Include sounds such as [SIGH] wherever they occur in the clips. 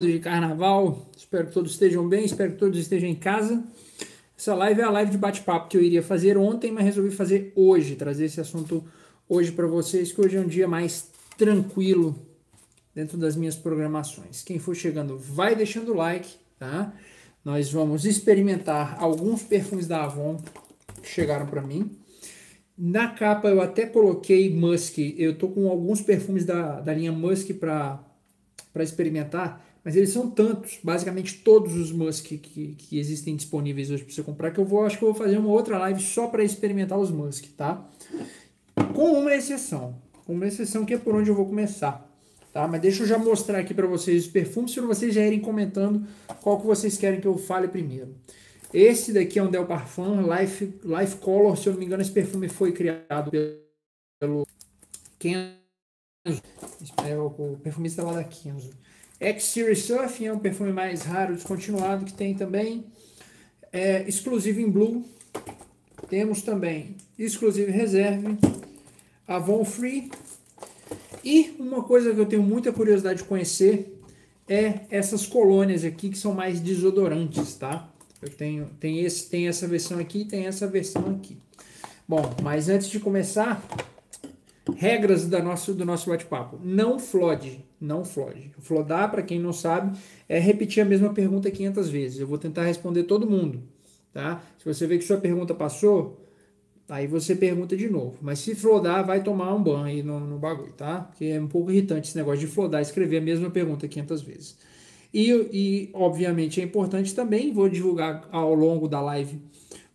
de carnaval. Espero que todos estejam bem, espero que todos estejam em casa. Essa live é a live de bate-papo que eu iria fazer ontem, mas resolvi fazer hoje, trazer esse assunto hoje para vocês, que hoje é um dia mais tranquilo dentro das minhas programações. Quem for chegando, vai deixando o like, tá? Nós vamos experimentar alguns perfumes da Avon que chegaram para mim. Na capa eu até coloquei Musk. Eu tô com alguns perfumes da, da linha Musk para experimentar mas eles são tantos, basicamente todos os Musk que, que existem disponíveis hoje para você comprar, que eu vou, acho que eu vou fazer uma outra live só para experimentar os Musk, tá? Com uma exceção, uma exceção que é por onde eu vou começar, tá? Mas deixa eu já mostrar aqui para vocês os perfumes, para vocês já irem comentando qual que vocês querem que eu fale primeiro. Esse daqui é um Del Parfum Life, Life Color, se eu não me engano, esse perfume foi criado pelo Kenzo, é o perfumista lá da Kenzo. X-Series Surfing é um perfume mais raro, descontinuado, que tem também é, exclusivo em Blue. Temos também exclusivo Reserve, Avon Free. E uma coisa que eu tenho muita curiosidade de conhecer é essas colônias aqui que são mais desodorantes, tá? Eu tenho tem esse tem essa versão aqui, tem essa versão aqui. Bom, mas antes de começar, regras da nosso, do nosso bate-papo. Não flode, não flode. Flodar, para quem não sabe, é repetir a mesma pergunta 500 vezes. Eu vou tentar responder todo mundo, tá? Se você vê que sua pergunta passou, aí você pergunta de novo. Mas se flodar, vai tomar um banho aí no, no bagulho, tá? Porque é um pouco irritante esse negócio de flodar, escrever a mesma pergunta 500 vezes. E, e obviamente, é importante também, vou divulgar ao longo da live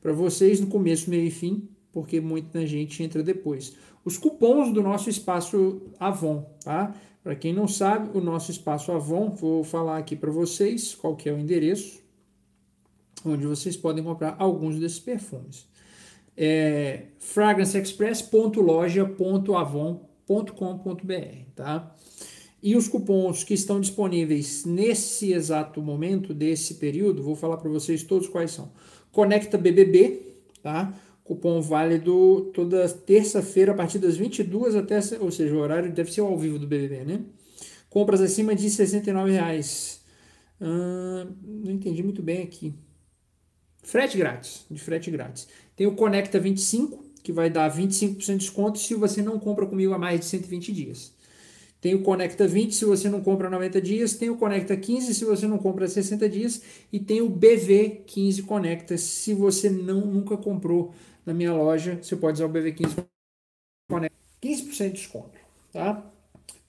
para vocês, no começo, meio e fim, porque muita gente entra depois os cupons do nosso espaço Avon, tá? Para quem não sabe, o nosso espaço Avon, vou falar aqui para vocês qual que é o endereço, onde vocês podem comprar alguns desses perfumes. É fragranceexpress.loja.avon.com.br, tá? E os cupons que estão disponíveis nesse exato momento, desse período, vou falar para vocês todos quais são. Conecta BBB, tá? Cupom válido toda terça-feira a partir das 22 até, ou seja, o horário deve ser ao vivo do BBB, né? Compras acima de R$ 69,00. Ah, não entendi muito bem aqui. Frete grátis, de frete grátis. Tem o Conecta 25, que vai dar 25% de desconto se você não compra comigo há mais de 120 dias. Tem o Conecta 20 se você não compra 90 dias, tem o Conecta 15 se você não compra 60 dias e tem o BV 15 Conecta se você não nunca comprou na minha loja, você pode usar o BV15 15% de desconto, tá?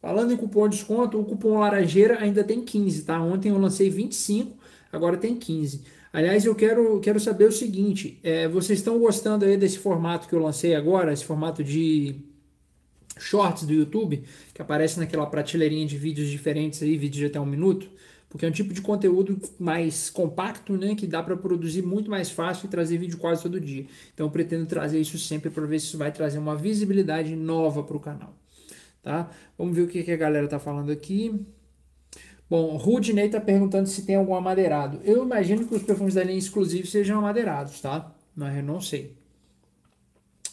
Falando em cupom de desconto, o cupom laranjeira ainda tem 15, tá? Ontem eu lancei 25, agora tem 15. Aliás, eu quero, quero saber o seguinte, é, vocês estão gostando aí desse formato que eu lancei agora, esse formato de shorts do YouTube, que aparece naquela prateleirinha de vídeos diferentes aí, vídeos de até um minuto? porque é um tipo de conteúdo mais compacto, né, que dá para produzir muito mais fácil e trazer vídeo quase todo dia. Então eu pretendo trazer isso sempre para ver se isso vai trazer uma visibilidade nova para o canal. Tá? Vamos ver o que, que a galera tá falando aqui. Bom, Rudney está perguntando se tem algum amadeirado. Eu imagino que os perfumes da linha exclusiva sejam amadeirados, tá? Mas eu não sei.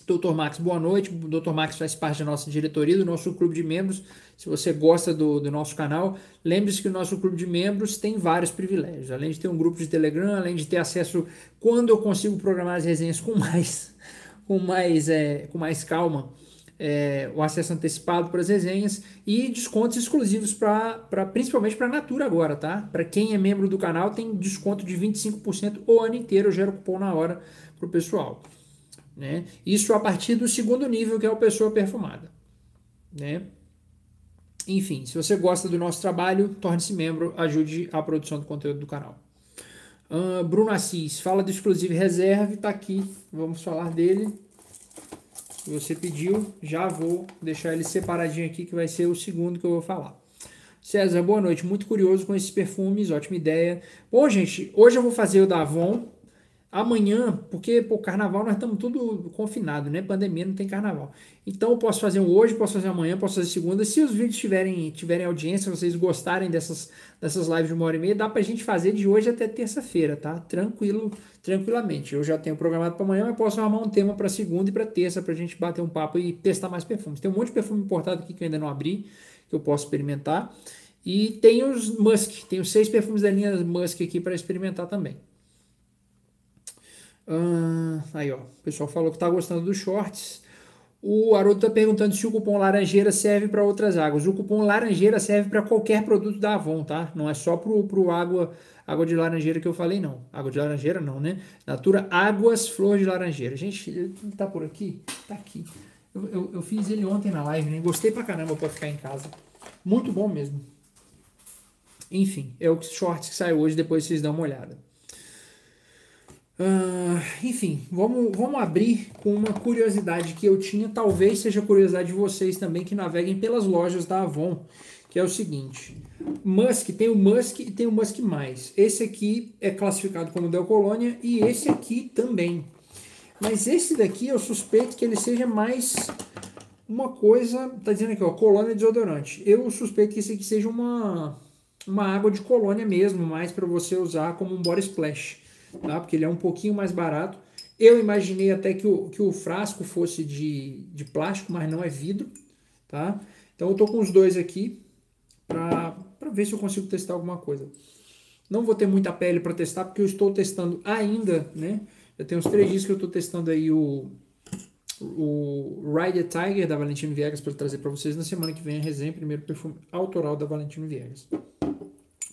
Dr. Max, boa noite. O Dr. Max faz parte da nossa diretoria, do nosso clube de membros. Se você gosta do, do nosso canal, lembre-se que o nosso clube de membros tem vários privilégios. Além de ter um grupo de Telegram, além de ter acesso quando eu consigo programar as resenhas com mais, [LAUGHS] com mais, é, com mais calma, é, o acesso antecipado para as resenhas e descontos exclusivos para principalmente para a Natura agora, tá? Para quem é membro do canal tem desconto de 25% o ano inteiro, eu gero cupom na hora para o pessoal. Né? Isso a partir do segundo nível, que é o pessoa perfumada. Né? Enfim, se você gosta do nosso trabalho, torne-se membro, ajude a produção do conteúdo do canal. Uh, Bruno Assis, fala do exclusivo reserve, está aqui, vamos falar dele. Você pediu, já vou deixar ele separadinho aqui, que vai ser o segundo que eu vou falar. César, boa noite, muito curioso com esses perfumes, ótima ideia. Bom, gente, hoje eu vou fazer o da Avon, Amanhã, porque o carnaval nós estamos tudo confinado, né? Pandemia não tem carnaval. Então eu posso fazer um hoje, posso fazer amanhã, posso fazer segunda. Se os vídeos tiverem, tiverem audiência, vocês gostarem dessas, dessas lives de uma hora e meia, dá pra gente fazer de hoje até terça-feira, tá? Tranquilo, tranquilamente. Eu já tenho programado para amanhã, mas posso arrumar um tema para segunda e para terça pra gente bater um papo e testar mais perfumes. Tem um monte de perfume importado aqui que eu ainda não abri, que eu posso experimentar. E tem os Musk, tem os seis perfumes da linha Musk aqui para experimentar também. Uh, aí, ó, o pessoal falou que tá gostando dos shorts. O Haroldo está perguntando se o cupom Laranjeira serve para outras águas. O cupom Laranjeira serve para qualquer produto da Avon, tá? Não é só pro, pro água, água de laranjeira que eu falei, não. Água de laranjeira não, né? Natura Águas Flor de Laranjeira. Gente, tá por aqui? Tá aqui. Eu, eu, eu fiz ele ontem na live, né? Gostei pra caramba para ficar em casa. Muito bom mesmo. Enfim, é o shorts que sai hoje, depois vocês dão uma olhada. Uh, enfim, vamos, vamos abrir com uma curiosidade que eu tinha, talvez seja curiosidade de vocês também que naveguem pelas lojas da Avon, que é o seguinte: Musk tem o Musk e tem o Musk mais. Esse aqui é classificado como Del Colônia e esse aqui também. Mas esse daqui eu suspeito que ele seja mais uma coisa, tá dizendo aqui, ó, colônia desodorante. Eu suspeito que esse aqui seja uma uma água de colônia mesmo, mais para você usar como um body splash tá? porque ele é um pouquinho mais barato. Eu imaginei até que o, que o frasco fosse de, de plástico, mas não é vidro. Tá? Então eu tô com os dois aqui para ver se eu consigo testar alguma coisa. Não vou ter muita pele para testar, porque eu estou testando ainda, né? Já tem uns três dias que eu estou testando aí o, o Ride Tiger da Valentino Viegas para trazer para vocês na semana que vem a resenha, primeiro perfume autoral da Valentino Viegas.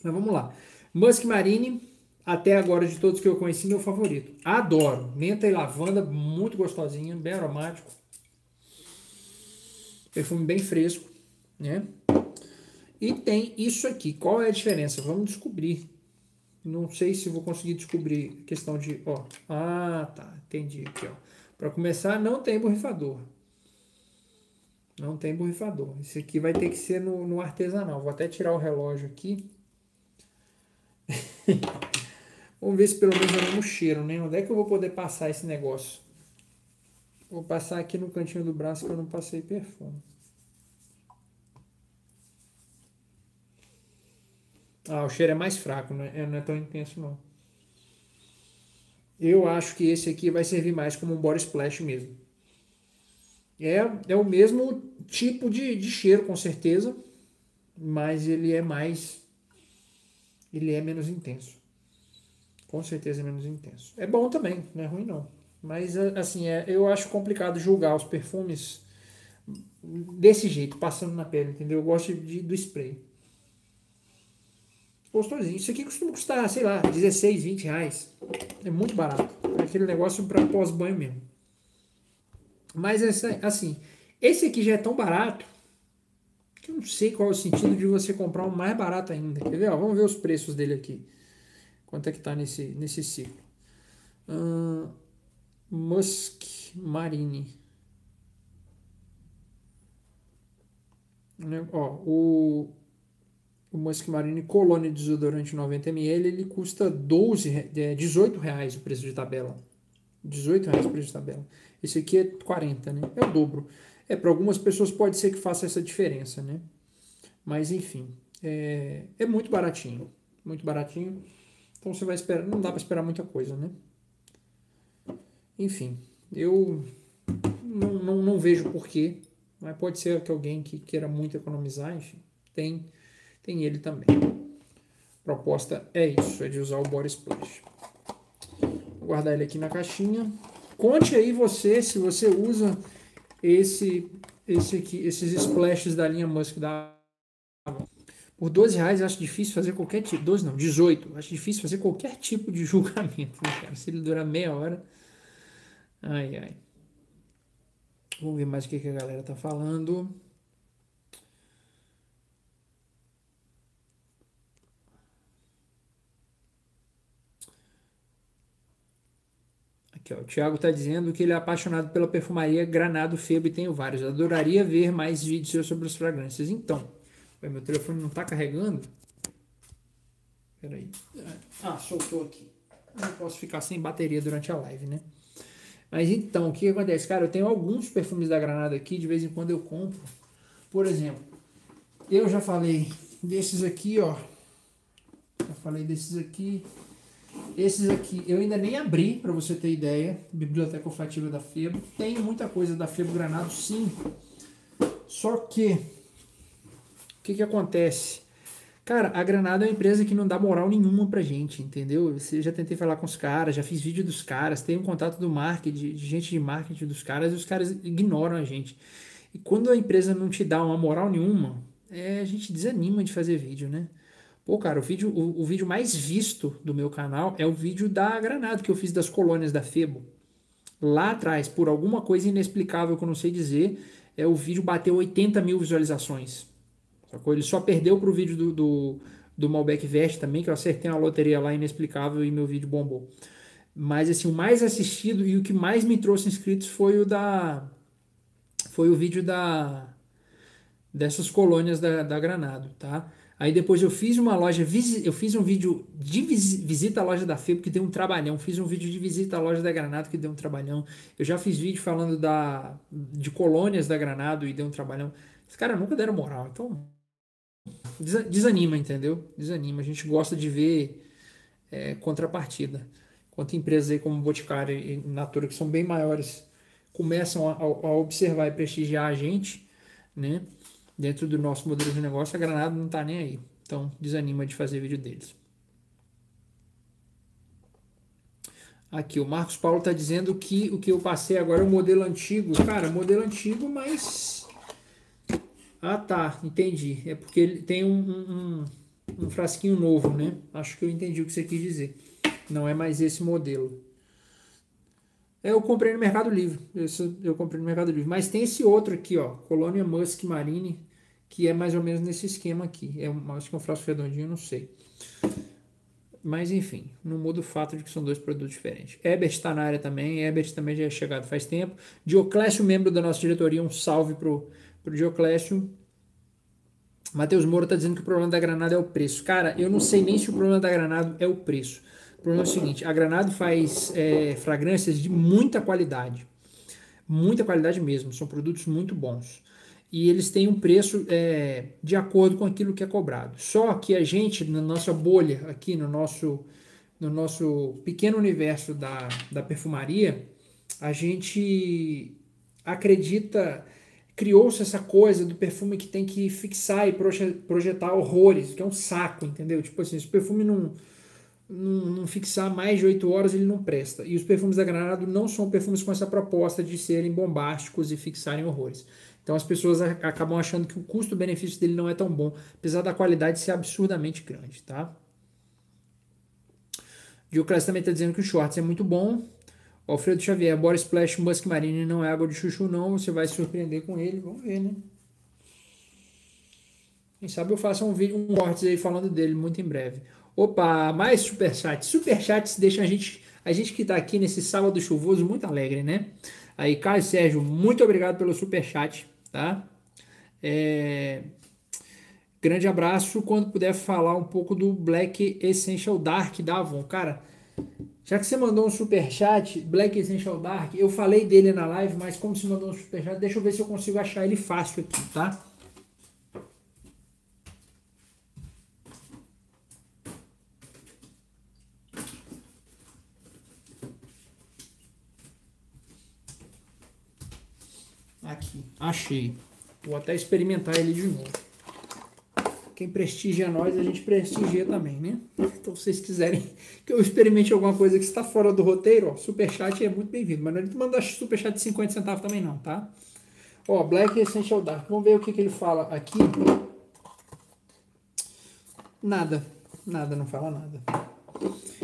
Mas vamos lá. Musk Marine, até agora de todos que eu conheci, meu favorito. Adoro. Menta e lavanda, muito gostosinho, bem aromático. Perfume bem fresco, né? E tem isso aqui. Qual é a diferença? Vamos descobrir. Não sei se vou conseguir descobrir questão de, ó. Ah, tá, entendi aqui, ó. Para começar, não tem borrifador. Não tem borrifador. Esse aqui vai ter que ser no, no artesanal. Vou até tirar o relógio aqui. [LAUGHS] Vamos ver se pelo menos eu não cheiro, né? Onde é que eu vou poder passar esse negócio? Vou passar aqui no cantinho do braço que eu não passei perfume. Ah, o cheiro é mais fraco, né? não é tão intenso não. Eu acho que esse aqui vai servir mais como um body splash mesmo. É, é o mesmo tipo de, de cheiro, com certeza, mas ele é mais. Ele é menos intenso. Com certeza é menos intenso. É bom também, não é ruim não. Mas assim, é, eu acho complicado julgar os perfumes desse jeito, passando na pele, entendeu? Eu gosto de, do spray. Gostosinho. Isso aqui costuma custar, sei lá, 16, 20 reais. É muito barato. É aquele negócio para pós-banho mesmo. Mas assim, esse aqui já é tão barato que eu não sei qual é o sentido de você comprar um mais barato ainda. Quer ver? Ó, vamos ver os preços dele aqui. Quanto é que está nesse, nesse ciclo? Uh, Musk Marine. Né? Ó, o, o Musk Marine Colônia Desodorante 90ml ele custa 12, é, 18 reais o preço de tabela. 18 reais o preço de tabela. Esse aqui é 40, né? É o dobro. É, para algumas pessoas pode ser que faça essa diferença, né? Mas enfim, é, é muito baratinho. Muito baratinho. Então você vai esperar, não dá para esperar muita coisa, né? Enfim, eu não, não, não vejo porquê, mas pode ser que alguém que queira muito economizar, enfim, tem, tem ele também. Proposta é isso, é de usar o Body Splash. Vou guardar ele aqui na caixinha. Conte aí você se você usa esse, esse aqui, esses splashes da linha Musk da por 12 reais acho difícil fazer qualquer tipo. 12 não, 18. Acho difícil fazer qualquer tipo de [LAUGHS] julgamento, né, cara? Se ele durar meia hora. Ai, ai. Vamos ver mais o que, que a galera tá falando. Aqui, ó, o Thiago está dizendo que ele é apaixonado pela perfumaria Granado Febo e tenho vários. Adoraria ver mais vídeos sobre as fragrâncias. Então, Ué, meu telefone não está carregando? Peraí. Ah, soltou aqui. Não posso ficar sem bateria durante a live, né? Mas então, o que acontece? Cara, eu tenho alguns perfumes da Granada aqui, de vez em quando eu compro. Por exemplo, eu já falei desses aqui, ó. Já falei desses aqui. Esses aqui eu ainda nem abri, para você ter ideia. Biblioteca olfativa da Febo. Tem muita coisa da Febo Granado, sim. Só que que, que acontece? Cara, a Granada é uma empresa que não dá moral nenhuma pra gente, entendeu? Eu já tentei falar com os caras, já fiz vídeo dos caras, tenho contato do marketing, de gente de marketing dos caras, e os caras ignoram a gente. E quando a empresa não te dá uma moral nenhuma, é, a gente desanima de fazer vídeo, né? Pô, cara, o vídeo, o, o vídeo mais visto do meu canal é o vídeo da Granada que eu fiz das colônias da Febo. Lá atrás, por alguma coisa inexplicável que eu não sei dizer, é, o vídeo bateu 80 mil visualizações. Sacou? Ele só perdeu pro vídeo do, do, do Malbec Vest também, que eu acertei uma loteria lá inexplicável e meu vídeo bombou. Mas assim, o mais assistido e o que mais me trouxe inscritos foi o da. Foi o vídeo da. Dessas colônias da, da Granado, tá? Aí depois eu fiz uma loja, eu fiz um vídeo de visita à loja da FEB que deu um trabalhão. Fiz um vídeo de visita à loja da Granado que deu um trabalhão. Eu já fiz vídeo falando da, de colônias da Granado e deu um trabalhão. Os caras nunca deram moral. Então, desanima, entendeu? Desanima. A gente gosta de ver é, contrapartida. Enquanto empresas aí como Boticário e Natura, que são bem maiores, começam a, a observar e prestigiar a gente, né? Dentro do nosso modelo de negócio, a Granada não está nem aí. Então, desanima de fazer vídeo deles. Aqui, o Marcos Paulo está dizendo que o que eu passei agora é o modelo antigo. Cara, modelo antigo, mas ah, tá, entendi. É porque ele tem um, um, um, frasquinho novo, né? Acho que eu entendi o que você quis dizer. Não é mais esse modelo. É, eu comprei no Mercado Livre. Esse eu comprei no Mercado Livre. Mas tem esse outro aqui, ó. Colônia Musk Marine, que é mais ou menos nesse esquema aqui. É um, acho que é um frasco redondinho, não sei. Mas enfim, não muda o fato de que são dois produtos diferentes. Ebert está na área também. Ebert também já é chegado faz tempo. Dioclésio, membro da nossa diretoria, um salve pro para o Dioclésio. Matheus Moura está dizendo que o problema da Granada é o preço. Cara, eu não sei nem se o problema da Granada é o preço. O problema é o seguinte: a Granada faz é, fragrâncias de muita qualidade. Muita qualidade mesmo. São produtos muito bons. E eles têm um preço é, de acordo com aquilo que é cobrado. Só que a gente, na nossa bolha, aqui no nosso, no nosso pequeno universo da, da perfumaria, a gente acredita criou-se essa coisa do perfume que tem que fixar e projetar horrores, que é um saco, entendeu? Tipo assim, se o perfume não, não, fixar mais de 8 horas, ele não presta. E os perfumes da Granado não são perfumes com essa proposta de serem bombásticos e fixarem horrores. Então as pessoas acabam achando que o custo-benefício dele não é tão bom, apesar da qualidade ser absurdamente grande, tá? Dioclésio também está dizendo que o Schwartz é muito bom, Alfredo Xavier, Bora Splash Musk Marine não é água de chuchu não, você vai se surpreender com ele, vamos ver, né? Quem sabe eu faço um vídeo, um cortes aí falando dele muito em breve. Opa, mais superchats. Superchats deixam a gente, a gente que está aqui nesse sábado chuvoso muito alegre, né? Aí, Caio Sérgio, muito obrigado pelo superchat, tá? É... Grande abraço. Quando puder falar um pouco do Black Essential Dark da Avon. Cara, já que você mandou um super chat, Black Essential Dark, eu falei dele na live, mas como você mandou um super chat, deixa eu ver se eu consigo achar ele fácil aqui, tá? Aqui, achei. Vou até experimentar ele de novo. Quem prestigia nós, a gente prestigia também, né? Então, se vocês quiserem que eu experimente alguma coisa que está fora do roteiro, ó, superchat é muito bem-vindo. Mas não é manda superchat de 50 centavos também não, tá? Ó, Black Essential Dark. Vamos ver o que, que ele fala aqui. Nada. Nada, não fala nada.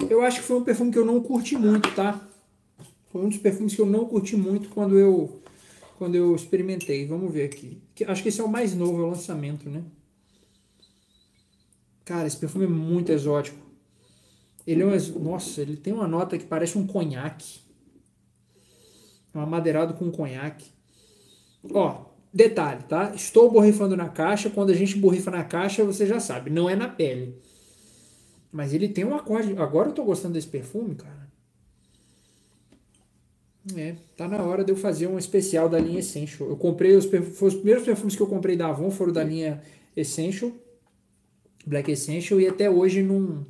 Eu acho que foi um perfume que eu não curti muito, tá? Foi um dos perfumes que eu não curti muito quando eu quando eu experimentei. Vamos ver aqui. Acho que esse é o mais novo, é o lançamento, né? Cara, esse perfume é muito exótico. Ele é um, nossa, ele tem uma nota que parece um conhaque. É um amadeirado com conhaque. Ó, detalhe, tá? Estou borrifando na caixa. Quando a gente borrifa na caixa, você já sabe, não é na pele. Mas ele tem um acorde. Agora eu tô gostando desse perfume, cara. É, tá na hora de eu fazer um especial da linha Essential. Eu comprei os, os primeiros perfumes que eu comprei da Avon foram da linha Essential. Black Essential e até hoje não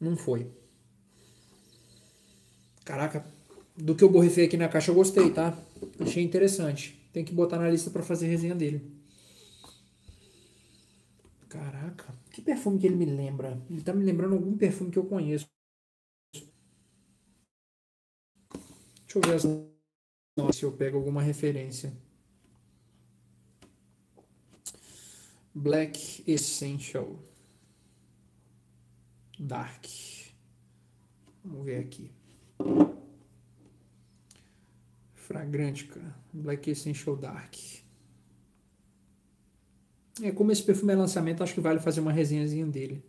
não foi. Caraca, do que eu borrifei aqui na caixa eu gostei, tá? Achei interessante. Tem que botar na lista para fazer resenha dele. Caraca, que perfume que ele me lembra? Ele tá me lembrando algum perfume que eu conheço. Deixa eu ver as... se eu pego alguma referência. Black Essential Dark. Vamos ver aqui. Fragrante, cara. Black Essential Dark. É, como esse perfume é lançamento, acho que vale fazer uma resenhazinha dele.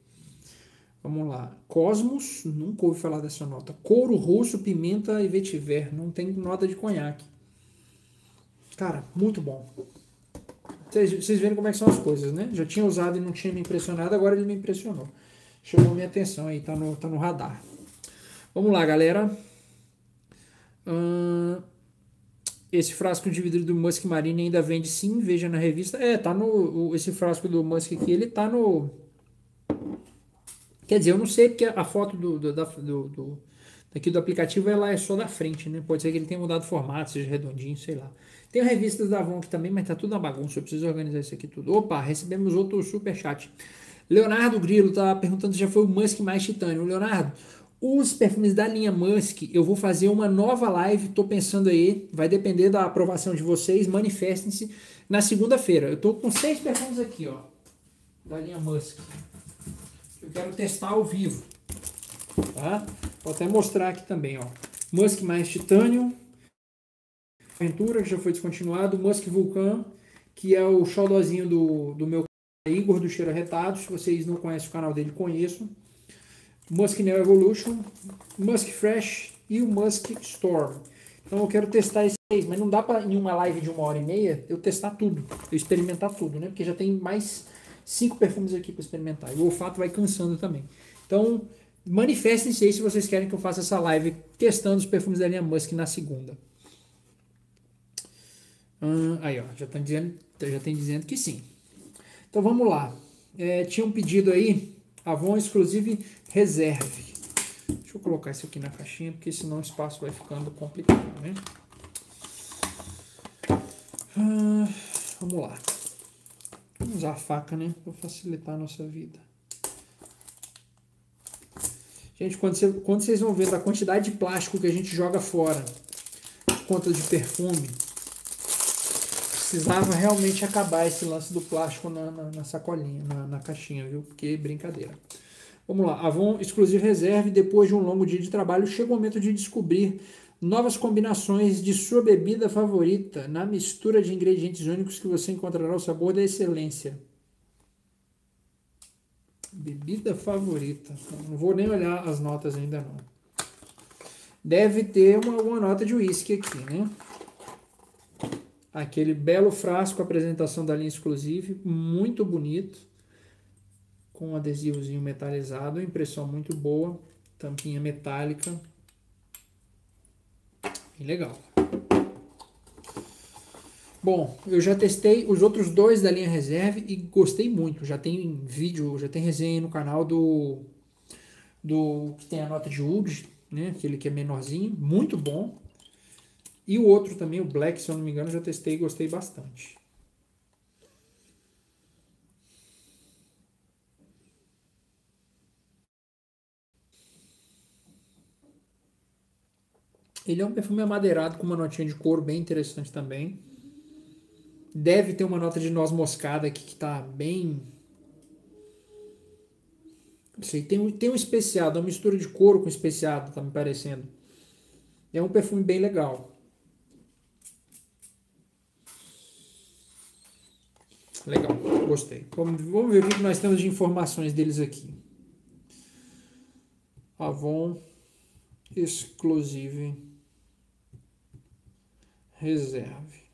Vamos lá. Cosmos, nunca ouvi falar dessa nota. Couro roxo, pimenta e vetiver. Não tem nota de conhaque. Cara, muito bom. Vocês verem como é que são as coisas, né? Já tinha usado e não tinha me impressionado, agora ele me impressionou. Chamou minha atenção aí, tá no, tá no radar. Vamos lá, galera. Hum, esse frasco de vidro do Musk Marine ainda vende sim, veja na revista. É, tá no. Esse frasco do Musk aqui, ele tá no. Quer dizer, eu não sei porque a foto do, do, do, do daqui do aplicativo ela é só da frente, né? Pode ser que ele tenha mudado o formato, seja redondinho, sei lá. Tem revistas da Avon aqui também, mas tá tudo na bagunça. Eu preciso organizar isso aqui tudo. Opa, recebemos outro super chat. Leonardo Grilo tá perguntando se já foi o Musk mais titânio. Leonardo, os perfumes da linha Musk, eu vou fazer uma nova live, tô pensando aí, vai depender da aprovação de vocês, manifestem-se na segunda-feira. Eu tô com seis perfumes aqui, ó, da linha Musk. Eu quero testar ao vivo, tá? Vou até mostrar aqui também, ó. Musk mais Titanium, Aventura, que já foi descontinuado, Musk Vulcan, que é o xodózinho do, do meu Igor do Cheiro Retado. Se vocês não conhecem o canal dele, conheçam. Musk Neo Evolution, Musk Fresh e o Musk Storm. Então eu quero testar esses mas não dá para em uma live de uma hora e meia eu testar tudo, eu experimentar tudo, né? Porque já tem mais cinco perfumes aqui para experimentar. E o olfato vai cansando também. Então manifestem-se aí se vocês querem que eu faça essa live testando os perfumes da linha Musk na segunda. Hum, aí, ó, já estão dizendo, já tem dizendo que sim. Então vamos lá. É, tinha um pedido aí, Avon Exclusive Reserve. Deixa eu colocar isso aqui na caixinha, porque senão o espaço vai ficando complicado, né? Ah, vamos lá. Vamos usar a faca, né? Para facilitar a nossa vida. Gente, quando, quando vocês vão ver a quantidade de plástico que a gente joga fora, conta de perfume, precisava realmente acabar esse lance do plástico na, na, na sacolinha, na, na, caixinha, viu? Porque brincadeira. Vamos lá, Avon Exclusive Reserve, depois de um longo dia de trabalho, chega o momento de descobrir novas combinações de sua bebida favorita na mistura de ingredientes únicos que você encontrará o sabor da excelência. Bebida favorita. Não vou nem olhar as notas ainda não. Deve ter uma, uma nota de uísque aqui, né? aquele belo frasco, apresentação da linha exclusive, muito bonito, com um adesivozinho metalizado, impressão muito boa, tampinha metálica, legal. Bom, eu já testei os outros dois da linha reserve e gostei muito. Já tem vídeo, já tem resenha no canal do do que tem a nota de wood, né? Aquele que é menorzinho, muito bom. E o outro também, o Black, se eu não me engano, já testei e gostei bastante. Ele é um perfume amadeirado com uma notinha de couro bem interessante também. Deve ter uma nota de noz moscada aqui que está bem. Não sei, tem um, tem um especiado, uma mistura de couro com especiado, tá me parecendo. É um perfume bem legal. Legal, gostei. Vamos, vamos ver o que nós temos de informações deles aqui. Avon Exclusive Reserve.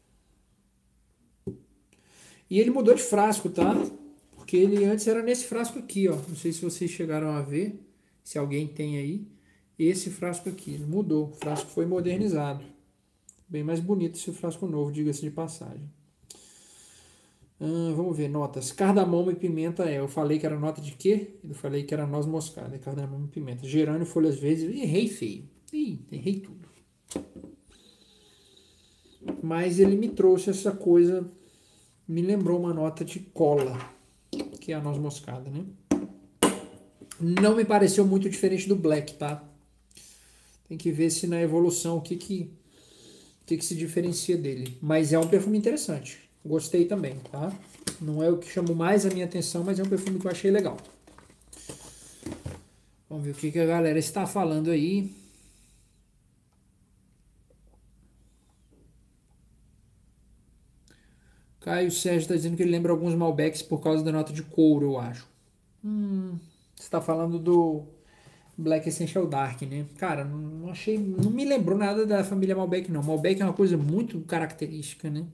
E ele mudou de frasco, tá? Porque ele antes era nesse frasco aqui, ó. Não sei se vocês chegaram a ver, se alguém tem aí. Esse frasco aqui, ele mudou. O frasco foi modernizado. Bem mais bonito esse frasco novo, diga-se de passagem. Hum, vamos ver, notas. Cardamomo e pimenta é. Eu falei que era nota de quê? Eu falei que era noz moscada. Cardamomo e pimenta. Gerânio, folhas verdes. Errei feio. Ih, errei tudo. Mas ele me trouxe essa coisa. Me lembrou uma nota de cola. que é a noz moscada, né? Não me pareceu muito diferente do black, tá? Tem que ver se na evolução o que que, o que, que se diferencia dele. Mas é um perfume interessante. Gostei também, tá? Não é o que chamou mais a minha atenção, mas é um perfume que eu achei legal. Vamos ver o que, que a galera está falando aí. Caio Sérgio está dizendo que ele lembra alguns Malbecs por causa da nota de couro, eu acho. Hum, você está falando do Black Essential Dark, né? Cara, não achei, não me lembrou nada da família Malbec não. Malbec é uma coisa muito característica, né?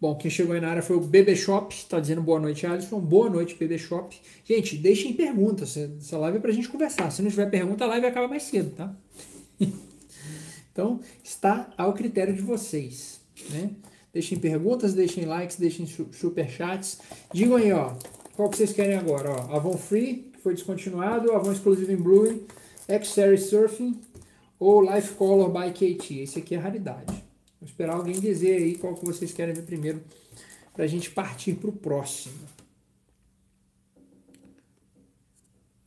Bom, quem chegou aí na área foi o BB Shop, tá dizendo boa noite, Alisson. Boa noite, BB Shop. Gente, deixem perguntas. Essa live é pra gente conversar. Se não tiver pergunta, a live acaba mais cedo, tá? [LAUGHS] então, está ao critério de vocês, né? Deixem perguntas, deixem likes, deixem superchats. Digam aí, ó, qual que vocês querem agora, ó. Avon Free, que foi descontinuado, Avon Exclusive in Blue, X-Series Surfing ou Life Color by KT. Esse aqui é raridade. Vou esperar alguém dizer aí qual que vocês querem ver primeiro para a gente partir para o próximo.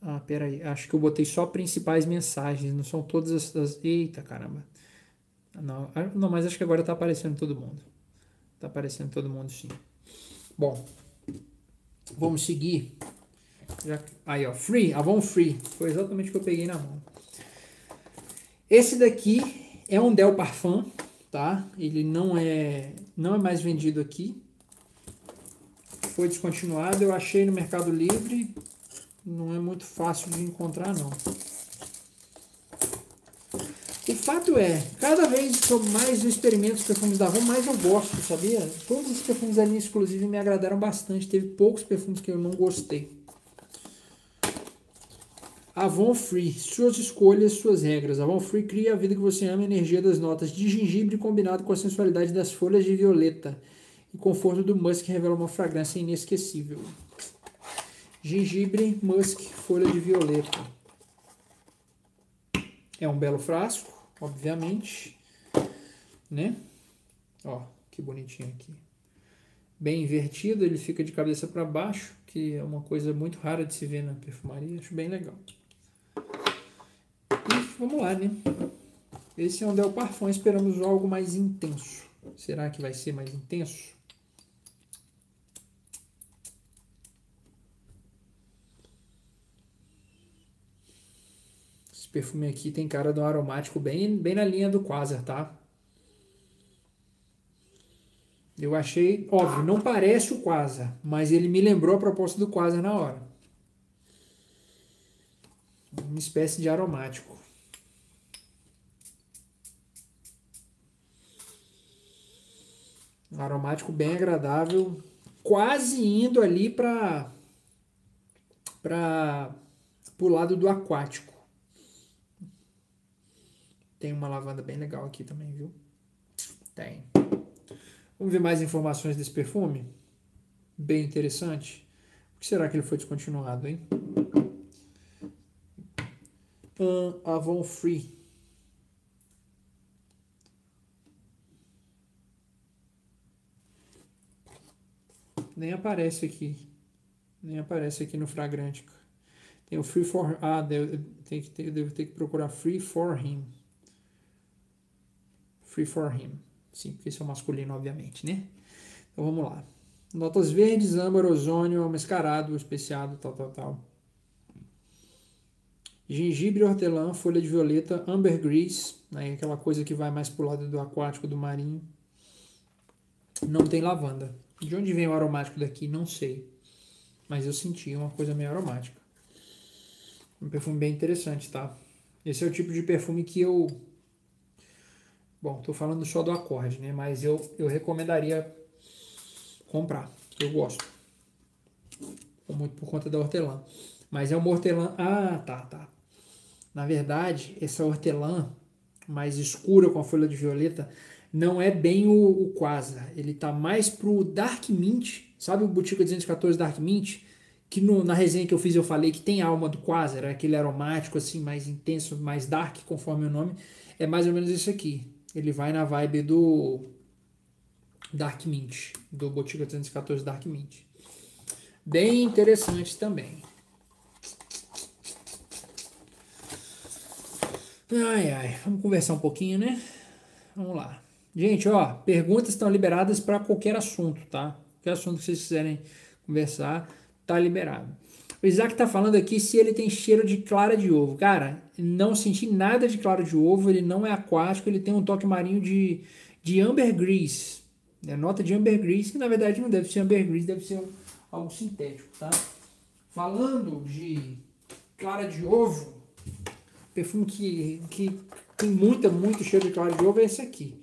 Ah, peraí. Acho que eu botei só principais mensagens, não são todas as. Eita caramba. Não, ah, não, mas acho que agora está aparecendo todo mundo. Está aparecendo todo mundo sim. Bom, vamos seguir. Já... Aí, ó, Free, Avon Free. Foi exatamente o que eu peguei na mão. Esse daqui é um Del Parfum tá? Ele não é, não é mais vendido aqui. Foi descontinuado, eu achei no Mercado Livre. Não é muito fácil de encontrar, não. O fato é, cada vez que eu mais experimento os perfumes da Avon, mais eu gosto, sabia? Todos os perfumes da linha me agradaram bastante. Teve poucos perfumes que eu não gostei. Avon Free, suas escolhas, suas regras. Avon Free cria a vida que você ama, a energia das notas de gengibre combinado com a sensualidade das folhas de violeta e conforto do musk revela uma fragrância inesquecível. Gengibre, musk, folha de violeta. É um belo frasco, obviamente, né? Ó, que bonitinho aqui. Bem invertido, ele fica de cabeça para baixo, que é uma coisa muito rara de se ver na perfumaria, acho bem legal. E vamos lá, né? Esse é um Del Parfum, esperamos algo mais intenso. Será que vai ser mais intenso? Esse perfume aqui tem cara de um aromático bem, bem na linha do Quasar, tá? Eu achei, óbvio, não parece o Quasar, mas ele me lembrou a proposta do Quasar na hora. Uma espécie de aromático. Um aromático bem agradável, quase indo ali para para o lado do aquático. Tem uma lavanda bem legal aqui também, viu? Tem. Vamos ver mais informações desse perfume? Bem interessante. Por que será que ele foi descontinuado, hein? Um, Avon Free. Nem aparece aqui. Nem aparece aqui no fragrante. Tem o Free for... Ah, devo, tem que ter, devo ter que procurar Free for Him. Free for Him. Sim, porque esse é masculino, obviamente, né? Então vamos lá. Notas verdes, âmbar, ozônio, mascarado, especiado, tal, tal, tal. Gengibre, hortelã, folha de violeta, ambergris, né, aquela coisa que vai mais pro lado do aquático, do marinho. Não tem lavanda. De onde vem o aromático daqui? Não sei. Mas eu senti uma coisa meio aromática. Um perfume bem interessante, tá? Esse é o tipo de perfume que eu. Bom, tô falando só do acorde, né? Mas eu, eu recomendaria comprar. Eu gosto. Muito por conta da hortelã. Mas é uma hortelã. Ah, tá, tá. Na verdade, essa hortelã mais escura com a folha de violeta não é bem o, o Quasar. Ele tá mais pro Dark Mint, sabe o Botica 214 Dark Mint? Que no, na resenha que eu fiz eu falei que tem alma do Quasar, é aquele aromático assim, mais intenso, mais dark, conforme o nome. É mais ou menos isso aqui. Ele vai na vibe do Dark Mint, do Botiga 214 Dark Mint. Bem interessante também. Ai, ai, vamos conversar um pouquinho, né? Vamos lá. Gente, ó, perguntas estão liberadas para qualquer assunto, tá? Qualquer assunto que vocês quiserem conversar, tá liberado. Isaac tá falando aqui se ele tem cheiro de clara de ovo. Cara, não senti nada de clara de ovo, ele não é aquático, ele tem um toque marinho de, de ambergris. É nota de ambergris, que na verdade não deve ser ambergris, deve ser algo sintético, tá? Falando de clara de ovo, perfume que, que tem muita, muito cheiro de clara de ovo é esse aqui.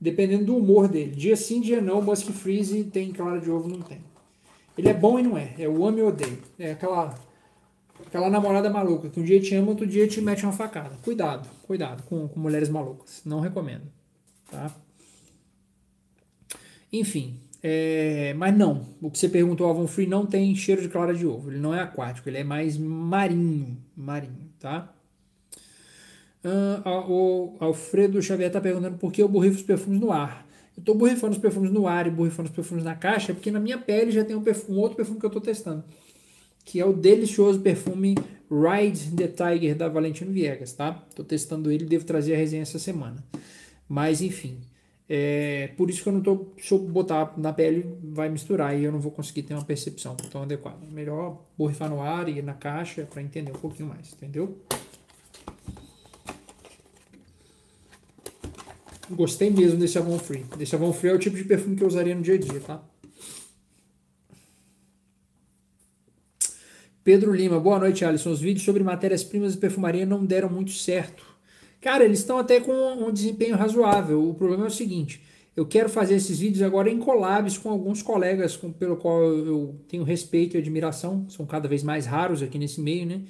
Dependendo do humor dele. Dia sim, dia não, Musk Freeze tem clara de ovo, não tem. Ele é bom e não é. É o amo e odeio. É aquela, aquela namorada maluca que um dia te ama, outro dia te mete uma facada. Cuidado, cuidado com, com mulheres malucas. Não recomendo. Tá? Enfim, é, mas não, o que você perguntou, o Avon Free não tem cheiro de clara de ovo. Ele não é aquático, ele é mais marinho, marinho, tá? Uh, o Alfredo Xavier está perguntando por que eu borrifo os perfumes no ar. Eu estou borrifando os perfumes no ar e borrifando os perfumes na caixa, porque na minha pele já tem um, perfume, um outro perfume que eu estou testando, que é o delicioso perfume Ride the Tiger da Valentino Viegas, tá? Estou testando ele, devo trazer a resenha essa semana. Mas enfim, é por isso que eu não estou. Se eu botar na pele, vai misturar e eu não vou conseguir ter uma percepção tão adequada. Melhor borrifar no ar e na caixa para entender um pouquinho mais, entendeu? Gostei mesmo desse Avon Free. Desse Avon Free é o tipo de perfume que eu usaria no dia a dia, tá? Pedro Lima, boa noite, Alisson. Os vídeos sobre matérias-primas de perfumaria não deram muito certo. Cara, eles estão até com um desempenho razoável. O problema é o seguinte: eu quero fazer esses vídeos agora em collabs com alguns colegas com, pelo qual eu tenho respeito e admiração. São cada vez mais raros aqui nesse meio, né?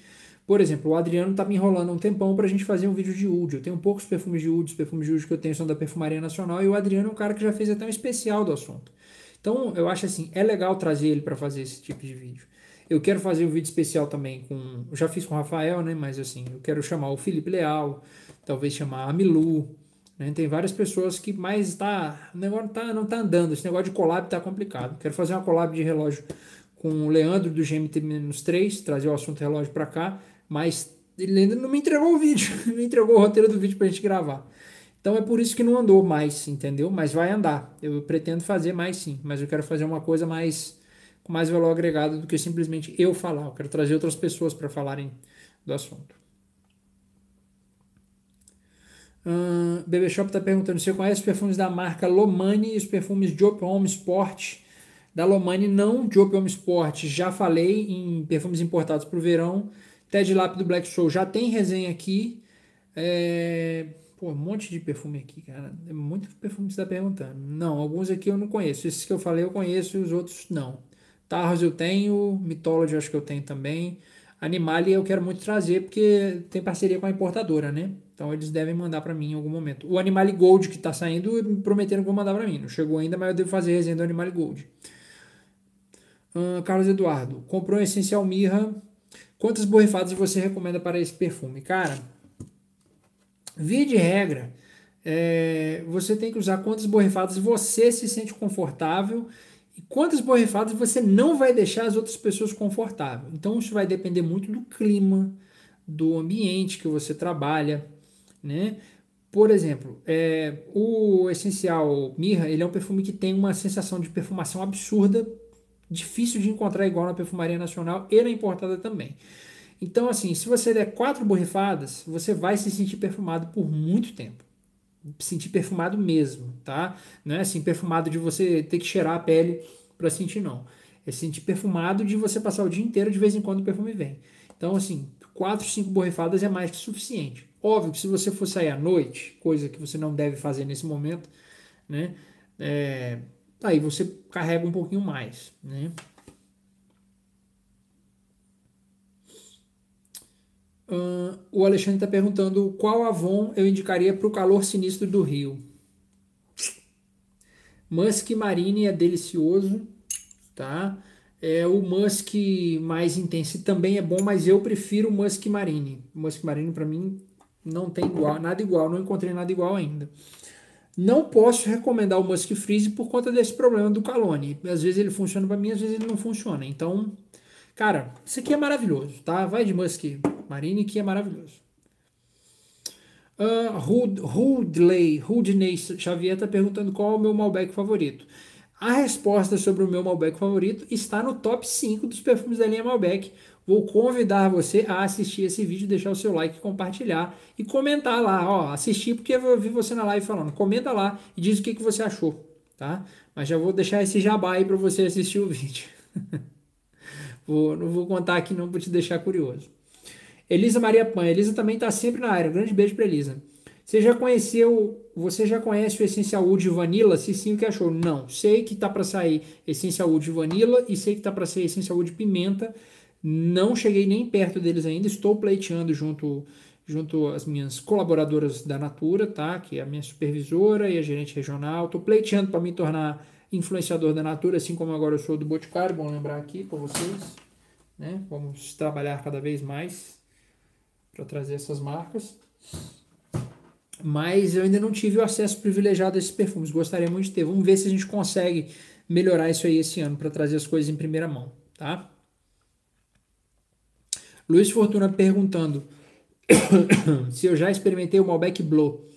Por exemplo, o Adriano tá me enrolando um tempão pra gente fazer um vídeo de oud. Eu tenho poucos perfumes de oud, os perfumes de oud que eu tenho são da Perfumaria Nacional e o Adriano é um cara que já fez até um especial do assunto. Então, eu acho assim, é legal trazer ele para fazer esse tipo de vídeo. Eu quero fazer um vídeo especial também com, já fiz com o Rafael, né, mas assim, eu quero chamar o Felipe Leal, talvez chamar a Milu, né? Tem várias pessoas que mais está, o negócio tá, não tá andando, esse negócio de collab tá complicado. Quero fazer uma collab de relógio com o Leandro do GMT-3, trazer o assunto relógio para cá mas ele ainda não me entregou o vídeo, [LAUGHS] não entregou o roteiro do vídeo para a gente gravar. Então é por isso que não andou mais, entendeu? Mas vai andar. Eu pretendo fazer mais sim, mas eu quero fazer uma coisa mais com mais valor agregado do que simplesmente eu falar. Eu quero trazer outras pessoas para falarem do assunto. Uh, Bebê Shop está perguntando se você conhece os perfumes da marca Lomani e os perfumes Jope Home Sport. Da Lomani não, Jope Home Sport. Já falei em perfumes importados para o verão. Ted Lap do Black Soul já tem resenha aqui. É... Pô, um monte de perfume aqui, cara. É muito perfume que você está perguntando. Não, alguns aqui eu não conheço. Esses que eu falei eu conheço e os outros não. Tarros eu tenho, Mythology eu acho que eu tenho também. Animalia eu quero muito trazer porque tem parceria com a importadora, né? Então eles devem mandar para mim em algum momento. O Animale Gold que está saindo, prometeram que vão mandar para mim. Não chegou ainda, mas eu devo fazer resenha do Animale Gold. Uh, Carlos Eduardo, comprou um Essencial Mirra Quantas borrifadas você recomenda para esse perfume? Cara, via de regra, é, você tem que usar quantas borrifadas você se sente confortável e quantas borrifadas você não vai deixar as outras pessoas confortáveis. Então isso vai depender muito do clima, do ambiente que você trabalha, né? Por exemplo, é, o essencial Mirra, ele é um perfume que tem uma sensação de perfumação absurda difícil de encontrar igual na perfumaria nacional e na importada também. Então, assim, se você der quatro borrifadas, você vai se sentir perfumado por muito tempo. Sentir perfumado mesmo, tá? Não é assim, perfumado de você ter que cheirar a pele para sentir, não. É sentir perfumado de você passar o dia inteiro, de vez em quando o perfume vem. Então, assim, quatro, cinco borrifadas é mais que suficiente. Óbvio que se você for sair à noite, coisa que você não deve fazer nesse momento, né? É, aí você carrega um pouquinho mais, né? Uh, o Alexandre está perguntando qual Avon eu indicaria para o calor sinistro do Rio. Musk Marine é delicioso, tá? É o Musk mais intenso também é bom, mas eu prefiro o Musk Marine. O Musk Marine para mim não tem igual, nada igual, não encontrei nada igual ainda. Não posso recomendar o Musk Freeze por conta desse problema do Calone. Às vezes ele funciona para mim, às vezes ele não funciona. Então, cara, isso aqui é maravilhoso, tá? Vai de Musk Marine que é maravilhoso. Uh, Hoodley, Hoodney Xavier está perguntando qual é o meu Malbec favorito. A resposta sobre o meu Malbec favorito está no top 5 dos perfumes da linha Malbec. Vou convidar você a assistir esse vídeo, deixar o seu like, compartilhar e comentar lá. Ó, assistir porque eu vi você na live falando. Comenta lá e diz o que, que você achou, tá? Mas já vou deixar esse jabá aí para você assistir o [LAUGHS] vídeo. vou, não vou contar aqui não para te deixar curioso. Elisa Maria Pan. Elisa também está sempre na área. Grande beijo para Elisa. Você já conheceu, você já conhece o Essential Wood Vanilla? Se sim, o que achou? Não. Sei que tá para sair Essential Wood Vanilla e sei que tá para sair Essential Wood Pimenta. Não cheguei nem perto deles ainda. Estou pleiteando junto junto às minhas colaboradoras da Natura, tá? Que é a minha supervisora e a gerente regional. Estou pleiteando para me tornar influenciador da Natura, assim como agora eu sou do Boticário. Bom lembrar aqui para vocês, né? Vamos trabalhar cada vez mais para trazer essas marcas mas eu ainda não tive o acesso privilegiado a esses perfumes. Gostaria muito de ter. Vamos ver se a gente consegue melhorar isso aí esse ano para trazer as coisas em primeira mão, tá? Luiz Fortuna perguntando [COUGHS] se eu já experimentei o Malbec Bleu,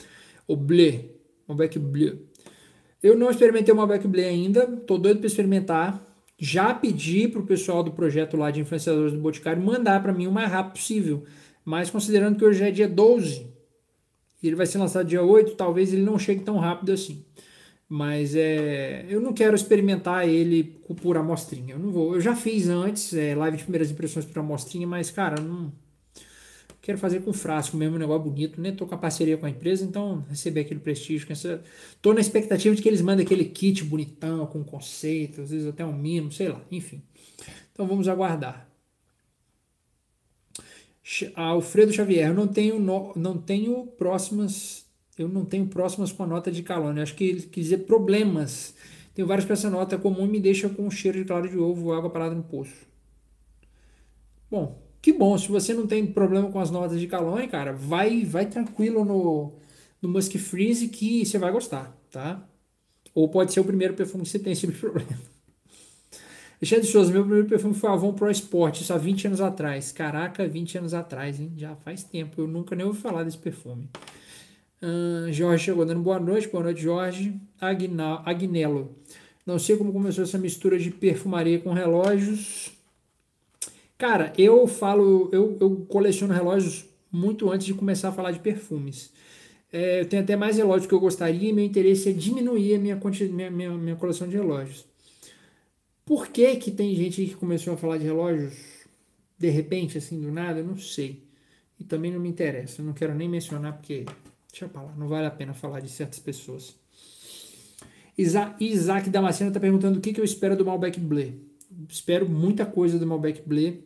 o Bleu, Malbec Bleu. Eu não experimentei o Malbec Bleu ainda, tô doido para experimentar. Já pedi pro pessoal do projeto lá de influenciadores do Boticário mandar para mim o mais rápido possível, mas considerando que hoje é dia 12, ele vai ser lançado dia 8, talvez ele não chegue tão rápido assim. Mas é, eu não quero experimentar ele por amostrinha. Eu não vou. Eu já fiz antes, é, live de primeiras impressões por amostrinha, mas, cara, não quero fazer com frasco mesmo, um negócio bonito, né? Tô com a parceria com a empresa, então receber aquele prestígio. Essa... Tô na expectativa de que eles mandem aquele kit bonitão, com conceito, às vezes até um mimo, sei lá, enfim. Então vamos aguardar. Alfredo Xavier, não tenho, no, não tenho próximas, eu não tenho próximas com a nota de calônia. Acho que ele quis dizer problemas. Tenho vários com essa nota comum e me deixa com cheiro de claro de ovo, água parada no poço. Bom, que bom. Se você não tem problema com as notas de calônia, cara, vai, vai tranquilo no, no Musk Freeze que você vai gostar, tá? Ou pode ser o primeiro perfume que você tem esse [LAUGHS] problema. Alexandre Souza, meu primeiro perfume foi Avon Pro Sport, isso há 20 anos atrás. Caraca, 20 anos atrás, hein? Já faz tempo. Eu nunca nem ouvi falar desse perfume. Uh, Jorge chegou dando boa noite. Boa noite, Jorge. Agnello. Não sei como começou essa mistura de perfumaria com relógios. Cara, eu falo, eu, eu coleciono relógios muito antes de começar a falar de perfumes. É, eu tenho até mais relógios que eu gostaria e meu interesse é diminuir a minha, minha, minha, minha coleção de relógios. Por que, que tem gente que começou a falar de relógios de repente, assim, do nada? Eu não sei. E também não me interessa. Eu não quero nem mencionar porque, deixa pra lá, não vale a pena falar de certas pessoas. Isa Isaac Damasceno está perguntando o que, que eu espero do Malbec Bleu. Espero muita coisa do Malbec Bleu.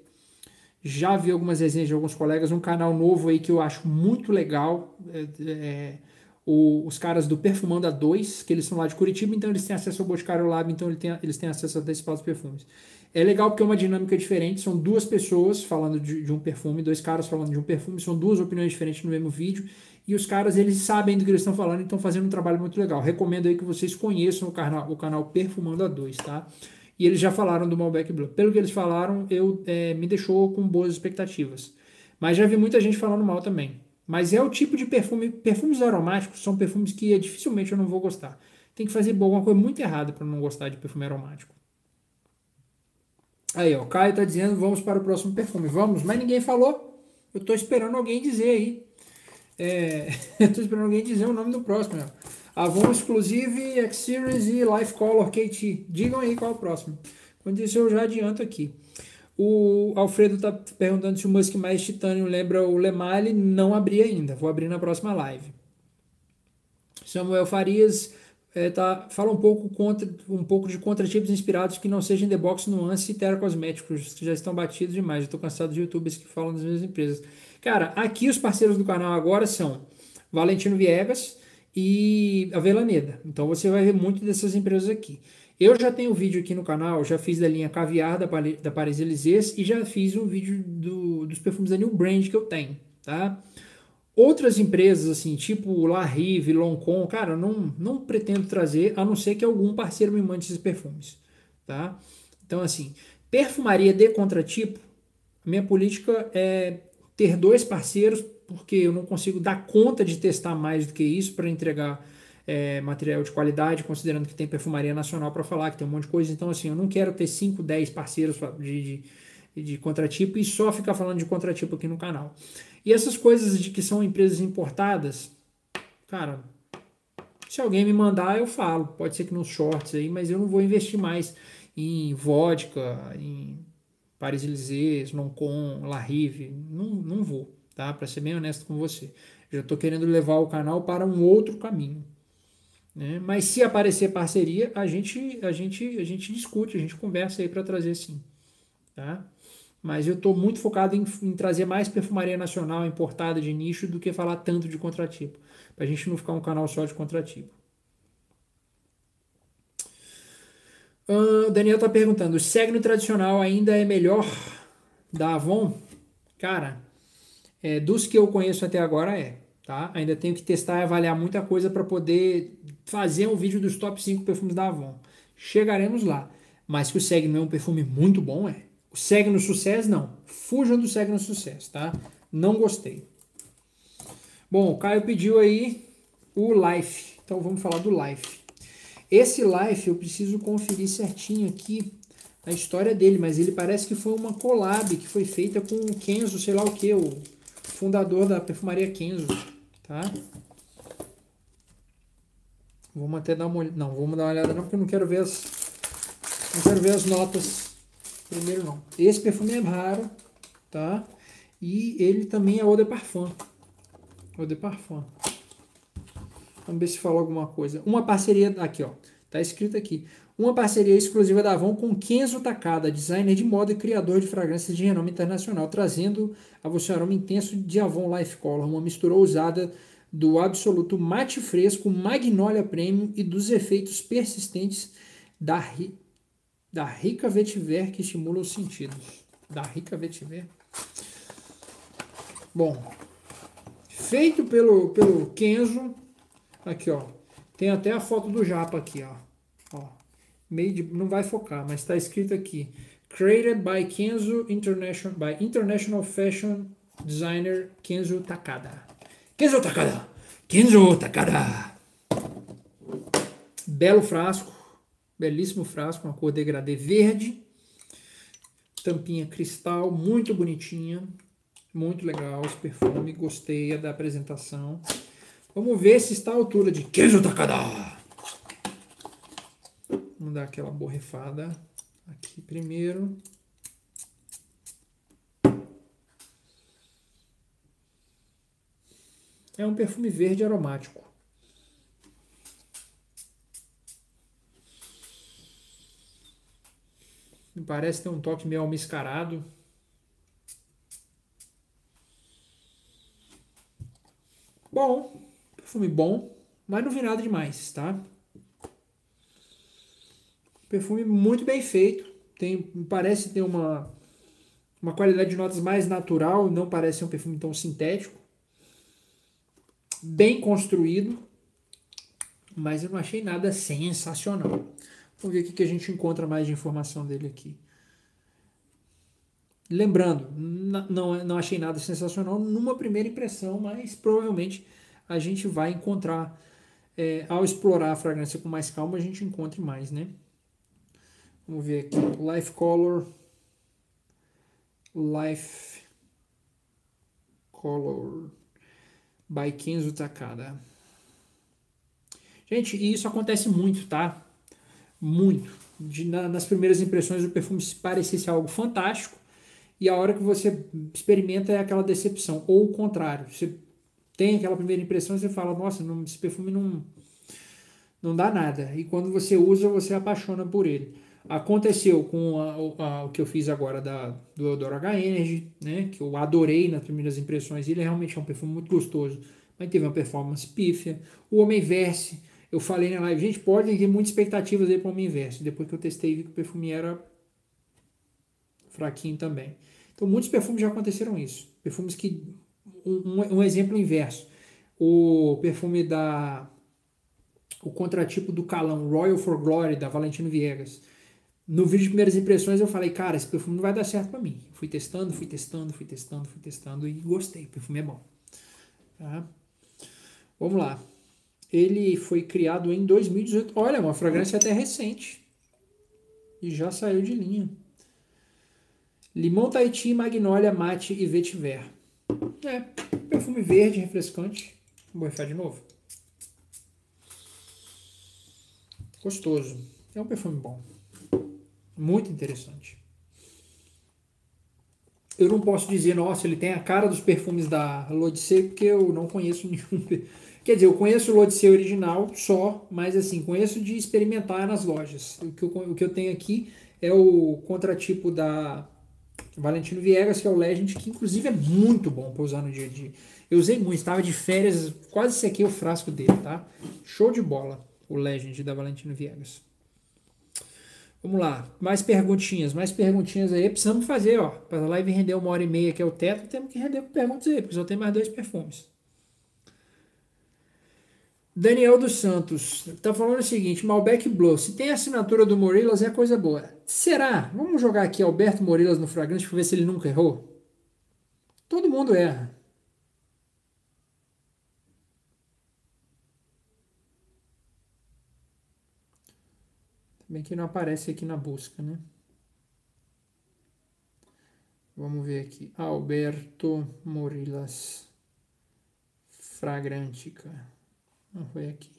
Já vi algumas resenhas de alguns colegas, um canal novo aí que eu acho muito legal. É, é, o, os caras do Perfumando a 2, que eles são lá de Curitiba, então eles têm acesso ao Boticário Lab, então eles têm, eles têm acesso a antecipados perfumes. É legal porque é uma dinâmica diferente, são duas pessoas falando de, de, um perfume, dois caras falando de um perfume, são duas opiniões diferentes no mesmo vídeo, e os caras eles sabem do que eles estão falando e estão fazendo um trabalho muito legal. Recomendo aí que vocês conheçam o canal, o canal Perfumando a 2, tá? E eles já falaram do Malbec Blue. Pelo que eles falaram, eu é, me deixou com boas expectativas. Mas já vi muita gente falando mal também. Mas é o tipo de perfume. Perfumes aromáticos são perfumes que dificilmente eu não vou gostar. Tem que fazer alguma coisa muito errada para não gostar de perfume aromático. Aí, ó, o Caio tá dizendo, vamos para o próximo perfume. Vamos, mas ninguém falou. Eu tô esperando alguém dizer aí. É, [LAUGHS] tô esperando alguém dizer o nome do próximo. Ó. Avon Exclusive, X-Series e Life Color KT. Digam aí qual é o próximo. Quando isso eu já adianto aqui. O Alfredo está perguntando se o Musk mais titânio lembra o Lemale. Não abri ainda. Vou abrir na próxima live. Samuel Farias é, tá, fala um pouco, contra, um pouco de contratipos inspirados que não sejam box nuance e teracosméticos, que já estão batidos demais. Estou cansado de youtubers que falam das mesmas empresas. Cara, aqui os parceiros do canal agora são Valentino Viegas e a Velaneda. Então você vai ver muito dessas empresas aqui. Eu já tenho vídeo aqui no canal, já fiz da linha Caviar da, da Paris Élysées e já fiz um vídeo do, dos perfumes da New Brand que eu tenho, tá? Outras empresas, assim, tipo La Rive, Loncon, cara, não, não pretendo trazer, a não ser que algum parceiro me mande esses perfumes, tá? Então, assim, perfumaria de contratipo, minha política é ter dois parceiros, porque eu não consigo dar conta de testar mais do que isso para entregar é, material de qualidade, considerando que tem perfumaria nacional para falar, que tem um monte de coisa. Então, assim, eu não quero ter 5, 10 parceiros de, de, de contratipo e só ficar falando de contratipo aqui no canal. E essas coisas de que são empresas importadas, cara, se alguém me mandar, eu falo. Pode ser que nos shorts aí, mas eu não vou investir mais em vodka, em Paris Élysées, Loncon, La Rive. Não, não vou, tá? Para ser bem honesto com você. Já estou querendo levar o canal para um outro caminho. Né? Mas se aparecer parceria, a gente, a gente, a gente discute, a gente conversa aí para trazer sim. Tá? Mas eu estou muito focado em, em, trazer mais perfumaria nacional importada de nicho do que falar tanto de contratipo. Para a gente não ficar um canal só de contratipo. Uh, o Daniel está perguntando: o Segno tradicional ainda é melhor da Avon? Cara, é, dos que eu conheço até agora é. Tá? Ainda tenho que testar e avaliar muita coisa para poder fazer um vídeo dos top 5 perfumes da Avon. Chegaremos lá. Mas que o Segno é um perfume muito bom, é. Segue no sucesso, não. Fujam do segue no sucesso, tá? Não gostei. Bom, o Caio pediu aí o Life. Então vamos falar do Life. Esse Life eu preciso conferir certinho aqui a história dele, mas ele parece que foi uma collab que foi feita com o Kenzo, sei lá o que, o fundador da perfumaria Kenzo, tá? Vamos até dar uma olhada. Não, vamos dar uma olhada não, porque eu não quero ver as. Não quero ver as notas Primeiro não. Esse perfume é raro, tá? E ele também é Eau de Parfum. Eau de Parfum. Vamos ver se falou alguma coisa. Uma parceria, aqui ó, tá escrito aqui. Uma parceria exclusiva da Avon com Kenzo Takada, designer de moda e criador de fragrâncias de renome internacional, trazendo a você um aroma intenso de Avon Life Color, uma mistura ousada do absoluto mate fresco, Magnolia Premium e dos efeitos persistentes da da rica vetiver que estimula os sentidos. Da rica vetiver. Bom, feito pelo, pelo Kenzo, aqui ó, tem até a foto do Japa aqui ó, ó made, não vai focar, mas está escrito aqui, created by Kenzo International, by International Fashion Designer Kenzo Takada. Kenzo Takada! Kenzo Takada! Belo frasco, Belíssimo frasco, uma cor degradê verde. Tampinha cristal, muito bonitinha. Muito legal esse perfume. Gostei da apresentação. Vamos ver se está à altura de queijo Takada. Vamos dar aquela borrifada aqui primeiro. É um perfume verde aromático. Me parece ter um toque meio almiscarado. Bom, perfume bom, mas não vi nada demais, tá? Perfume muito bem feito. Tem, parece ter uma, uma qualidade de notas mais natural, não parece um perfume tão sintético. Bem construído, mas eu não achei nada sensacional. Vamos ver o que a gente encontra mais de informação dele aqui. Lembrando, não, não achei nada sensacional numa primeira impressão, mas provavelmente a gente vai encontrar, é, ao explorar a fragrância com mais calma, a gente encontre mais, né? Vamos ver aqui, Life Color, Life Color by Kenzo Takada. Gente, isso acontece muito, tá? Muito. De, na, nas primeiras impressões o perfume parecesse algo fantástico e a hora que você experimenta é aquela decepção. Ou o contrário, você tem aquela primeira impressão e você fala, nossa, não, esse perfume não, não dá nada. E quando você usa, você apaixona por ele. Aconteceu com a, a, o que eu fiz agora da, do Eudoro H Energy, né, que eu adorei nas primeiras impressões. Ele realmente é um perfume muito gostoso, mas teve uma performance pífia. O Homem Verse eu falei na live, gente, pode ter muitas expectativas aí para o Homem Inverso. Depois que eu testei, vi que o perfume era fraquinho também. Então, muitos perfumes já aconteceram isso. Perfumes que um, um exemplo inverso. O perfume da. O contratipo do Calão, Royal for Glory, da Valentino Viegas. No vídeo de primeiras impressões eu falei, cara, esse perfume não vai dar certo para mim. Fui testando, fui testando, fui testando, fui testando e gostei. O perfume é bom. Tá? Vamos lá. Ele foi criado em 2018. Olha, uma fragrância até recente. E já saiu de linha. Limão Tahiti, Magnólia, Mate e Vetiver. É, perfume verde, refrescante. Vou borrifar de novo. Gostoso. É um perfume bom. Muito interessante. Eu não posso dizer, nossa, ele tem a cara dos perfumes da L'Odyssée, porque eu não conheço [LAUGHS] nenhum. Quer dizer, eu conheço o L'Odyssée original só, mas assim, conheço de experimentar nas lojas. O que eu, o que eu tenho aqui é o contratipo da Valentino Viegas, que é o Legend, que inclusive é muito bom para usar no dia a dia. Eu usei muito, estava de férias, quase sequei o frasco dele, tá? Show de bola, o Legend da Valentino Viegas. Vamos lá, mais perguntinhas, mais perguntinhas aí. Precisamos fazer, ó. Para a live render uma hora e meia, que é o teto, temos que render perguntas aí, porque só tem mais dois perfumes. Daniel dos Santos está falando o seguinte: Malbec Blow, se tem a assinatura do Morilas é coisa boa. Será? Vamos jogar aqui Alberto Morilas no fragrante para ver se ele nunca errou? Todo mundo erra. Bem que não aparece aqui na busca, né? Vamos ver aqui. Alberto Morilas Fragrantica. Não foi aqui.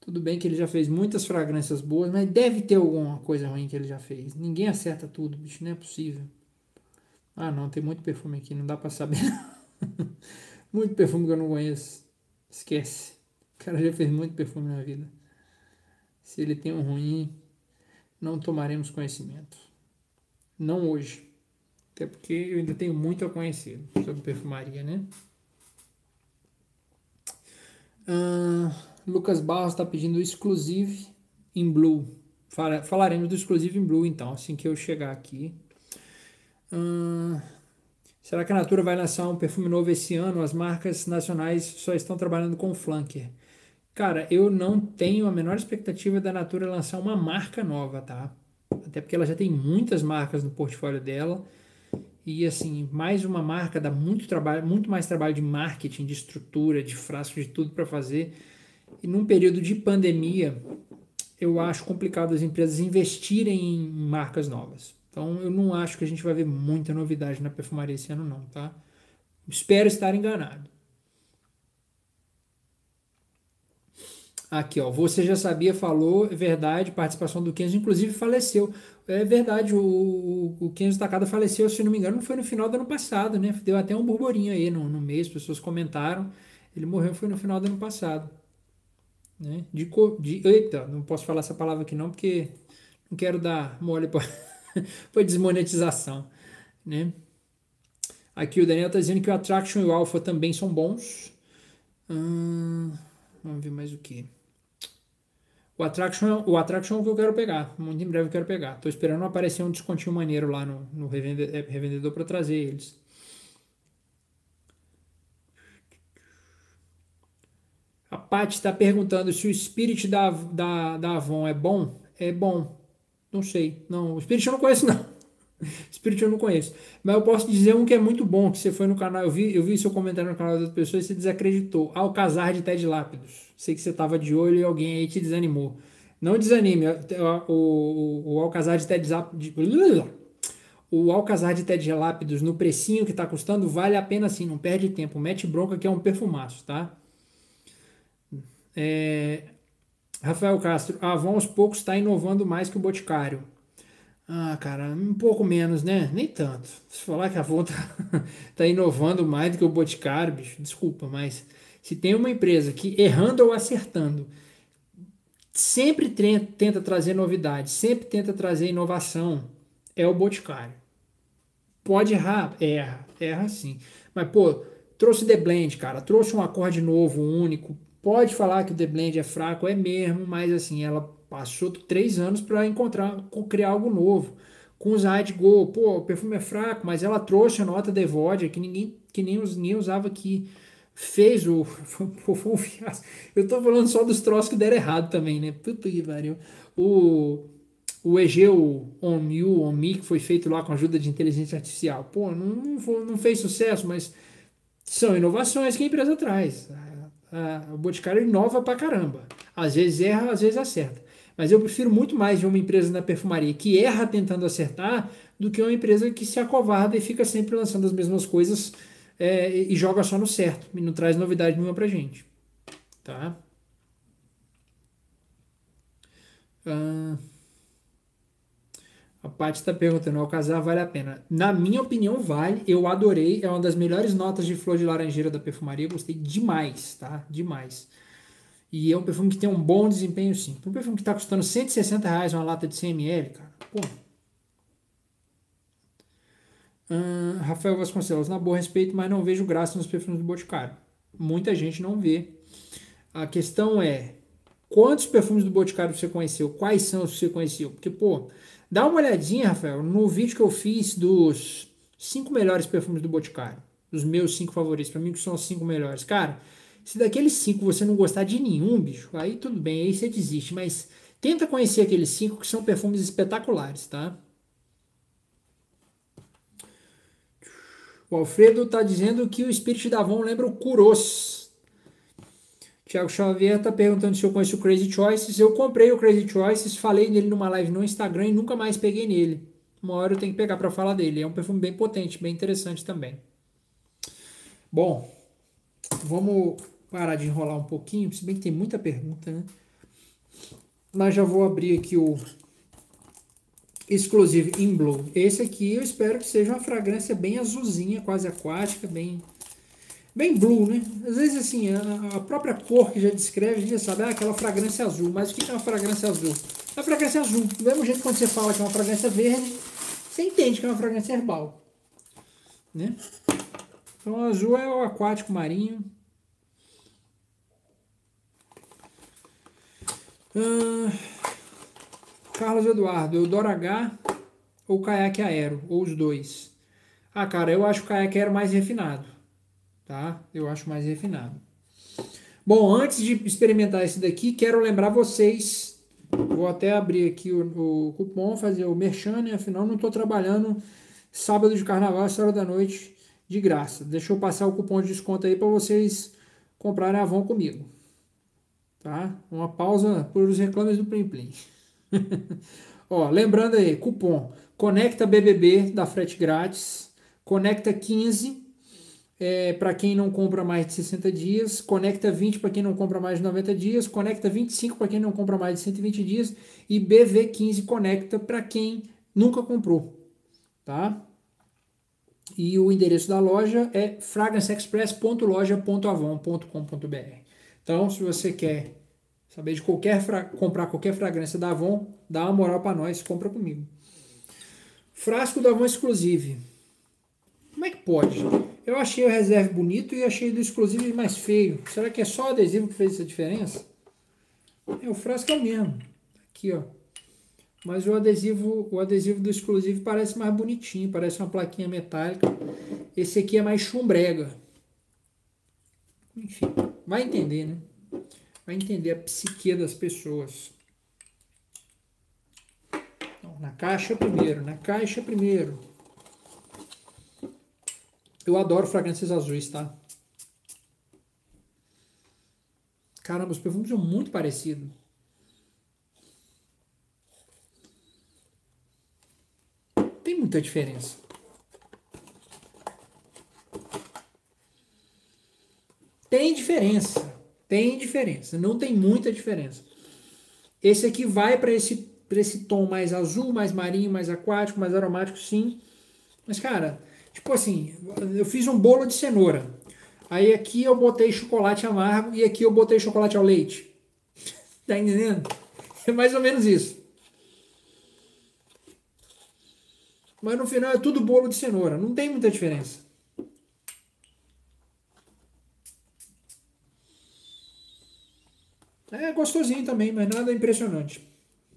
Tudo bem que ele já fez muitas fragrâncias boas, mas deve ter alguma coisa ruim que ele já fez. Ninguém acerta tudo, bicho, não é possível. Ah, não, tem muito perfume aqui, não dá para saber. [LAUGHS] muito perfume que eu não conheço. Esquece. O cara já fez muito perfume na vida. Se ele tem um ruim, não tomaremos conhecimento. Não hoje. Até porque eu ainda tenho muito a conhecer sobre perfumaria, né? Uh, Lucas Barros está pedindo exclusive em blue. Falaremos do exclusive em blue então, assim que eu chegar aqui. Uh, será que a Natura vai lançar um perfume novo esse ano? As marcas nacionais só estão trabalhando com flanker. Cara, eu não tenho a menor expectativa da Natura lançar uma marca nova, tá? Até porque ela já tem muitas marcas no portfólio dela. E assim, mais uma marca dá muito trabalho, muito mais trabalho de marketing, de estrutura, de frasco, de tudo para fazer. E num período de pandemia, eu acho complicado as empresas investirem em marcas novas. Então eu não acho que a gente vai ver muita novidade na perfumaria esse ano não, tá? Espero estar enganado. Aqui, ó, você já sabia, falou, é verdade, participação do Kenzo, inclusive faleceu. É verdade, o, o, o Kenzo Takada faleceu, se não me engano, foi no final do ano passado, né? Deu até um burburinho aí no, no mês, pessoas comentaram. Ele morreu foi no final do ano passado. Né? De, de, eita, não posso falar essa palavra aqui não, porque não quero dar mole para [LAUGHS] desmonetização, né? Aqui o Daniel está dizendo que o Attraction e o Alpha também são bons. Hum, vamos ver mais o que. O Attraction, o Attraction é o que eu quero pegar. Muito em breve eu quero pegar. Tô esperando aparecer um descontinho maneiro lá no, no revendedor, é, revendedor para trazer eles. A Paty está perguntando se o Spirit da, da, da Avon é bom. É bom. Não sei. Não, o Spirit eu não conheço, não. Spirit eu não conheço. Mas eu posso dizer um que é muito bom, que você foi no canal, eu vi, eu vi seu comentário no canal de outra pessoa e você desacreditou. Alcazar de Ted Lápidos. Sei que você estava de olho e alguém aí te desanimou. Não desanime. O, o, o Alcazar de Ted Lápidos. O Alcazar de Ted Lápidos no precinho que está custando vale a pena sim, não perde tempo. Mete bronca que é um perfumaço, tá? É, Rafael Castro, a Avon aos poucos está inovando mais que o Boticário. Ah, cara, um pouco menos, né? Nem tanto. Se falar que a Avon [LAUGHS] tá, tá inovando mais do que o Boticário, bicho, desculpa, mas se tem uma empresa que, errando ou acertando, sempre tenta trazer novidade, sempre tenta trazer inovação, é o Boticário. Pode errar? Erra, erra sim. Mas, pô, trouxe The Blend, cara, trouxe um acorde novo, único. Pode falar que o The Blend é fraco, é mesmo, mas assim, ela passou três anos para encontrar, criar algo novo. com o Zaid Go. Pô, o perfume é fraco, mas ela trouxe a nota de Evodia que ninguém, que nem, ninguém usava aqui. Fez o. [LAUGHS] Eu tô falando só dos troços que deram errado também, né? Puta que pariu. O, o Egeu On You, On Me, que foi feito lá com a ajuda de inteligência artificial. Pô, não, não, fez sucesso, mas são inovações que a empresa traz. A, a, o Boticário inova pra caramba. Às vezes erra, às vezes acerta. Mas eu prefiro muito mais ver uma empresa na perfumaria que erra tentando acertar do que uma empresa que se acovarda e fica sempre lançando as mesmas coisas é, e joga só no certo e não traz novidade nenhuma pra gente. Tá? Ah, a Paty está perguntando, ao casar vale a pena? Na minha opinião, vale. Eu adorei. É uma das melhores notas de flor de laranjeira da perfumaria. Gostei demais, tá? Demais. E é um perfume que tem um bom desempenho, sim. Um perfume que está custando 160 reais uma lata de 100 ml, cara. Pô. Uh, Rafael Vasconcelos, na boa respeito, mas não vejo graça nos perfumes do Boticário. Muita gente não vê. A questão é, quantos perfumes do Boticário você conheceu? Quais são os que você conheceu? Porque, pô, dá uma olhadinha, Rafael, no vídeo que eu fiz dos cinco melhores perfumes do Boticário. Dos meus cinco favoritos, para mim que são os cinco melhores. Cara, se daqueles cinco você não gostar de nenhum, bicho, aí tudo bem, aí você desiste. Mas tenta conhecer aqueles cinco que são perfumes espetaculares, tá? O Alfredo está dizendo que o Spirit da Avon lembra o Kuros. Tiago Xavier está perguntando se eu conheço o Crazy Choices. Eu comprei o Crazy Choices, falei nele numa live no Instagram e nunca mais peguei nele. Uma hora eu tenho que pegar para falar dele. É um perfume bem potente, bem interessante também. Bom, vamos parar de enrolar um pouquinho, se bem que tem muita pergunta, né? Mas já vou abrir aqui o Exclusive in Blue. Esse aqui eu espero que seja uma fragrância bem azulzinha, quase aquática, bem bem blue, né? Às vezes assim, a, própria cor que já descreve, a gente já sabe, ah, aquela fragrância azul. Mas o que é uma fragrância azul? É uma fragrância azul. Do mesmo jeito que quando você fala que é uma fragrância verde, você entende que é uma fragrância herbal. Né? Então, azul é o aquático marinho, Ah, Carlos Eduardo, Eudora H ou caiaque aero, ou os dois? Ah, cara, eu acho o caiaque aero mais refinado, tá? Eu acho mais refinado. Bom, antes de experimentar esse daqui, quero lembrar vocês, vou até abrir aqui o, o cupom, fazer o merchan, né? afinal não estou trabalhando sábado de carnaval, hora da noite, de graça. Deixa eu passar o cupom de desconto aí para vocês comprarem a Avon comigo. Tá? Uma pausa por os reclames do Plim Plim. [LAUGHS] Ó, lembrando aí, cupom Conecta BBB da frete grátis, Conecta 15 é, para quem não compra mais de 60 dias, Conecta 20 para quem não compra mais de 90 dias, Conecta 25 para quem não compra mais de 120 dias e BV15 Conecta para quem nunca comprou, tá? E o endereço da loja é fragranceexpress.loja.avon.com.br. Então, se você quer saber de qualquer comprar qualquer fragrância da Avon, dá uma moral para nós, compra comigo. Frasco da Avon Exclusive. Como é que pode? Eu achei o reserve bonito e achei do Exclusive mais feio. Será que é só o adesivo que fez essa diferença? É, o frasco é o mesmo. Aqui, ó. Mas o adesivo, o adesivo do Exclusive parece mais bonitinho, parece uma plaquinha metálica. Esse aqui é mais chumbrega. Enfim, vai entender, né? Vai entender a psique das pessoas. Então, na caixa primeiro, na caixa primeiro. Eu adoro fragrâncias azuis, tá? Caramba, os perfumes são muito parecidos. Tem muita diferença. Tem diferença. Tem diferença, não tem muita diferença. Esse aqui vai para esse, esse tom mais azul, mais marinho, mais aquático, mais aromático, sim. Mas, cara, tipo assim, eu fiz um bolo de cenoura. Aí aqui eu botei chocolate amargo e aqui eu botei chocolate ao leite. [LAUGHS] tá entendendo? É mais ou menos isso. Mas no final é tudo bolo de cenoura, não tem muita diferença. É gostosinho também, mas nada impressionante.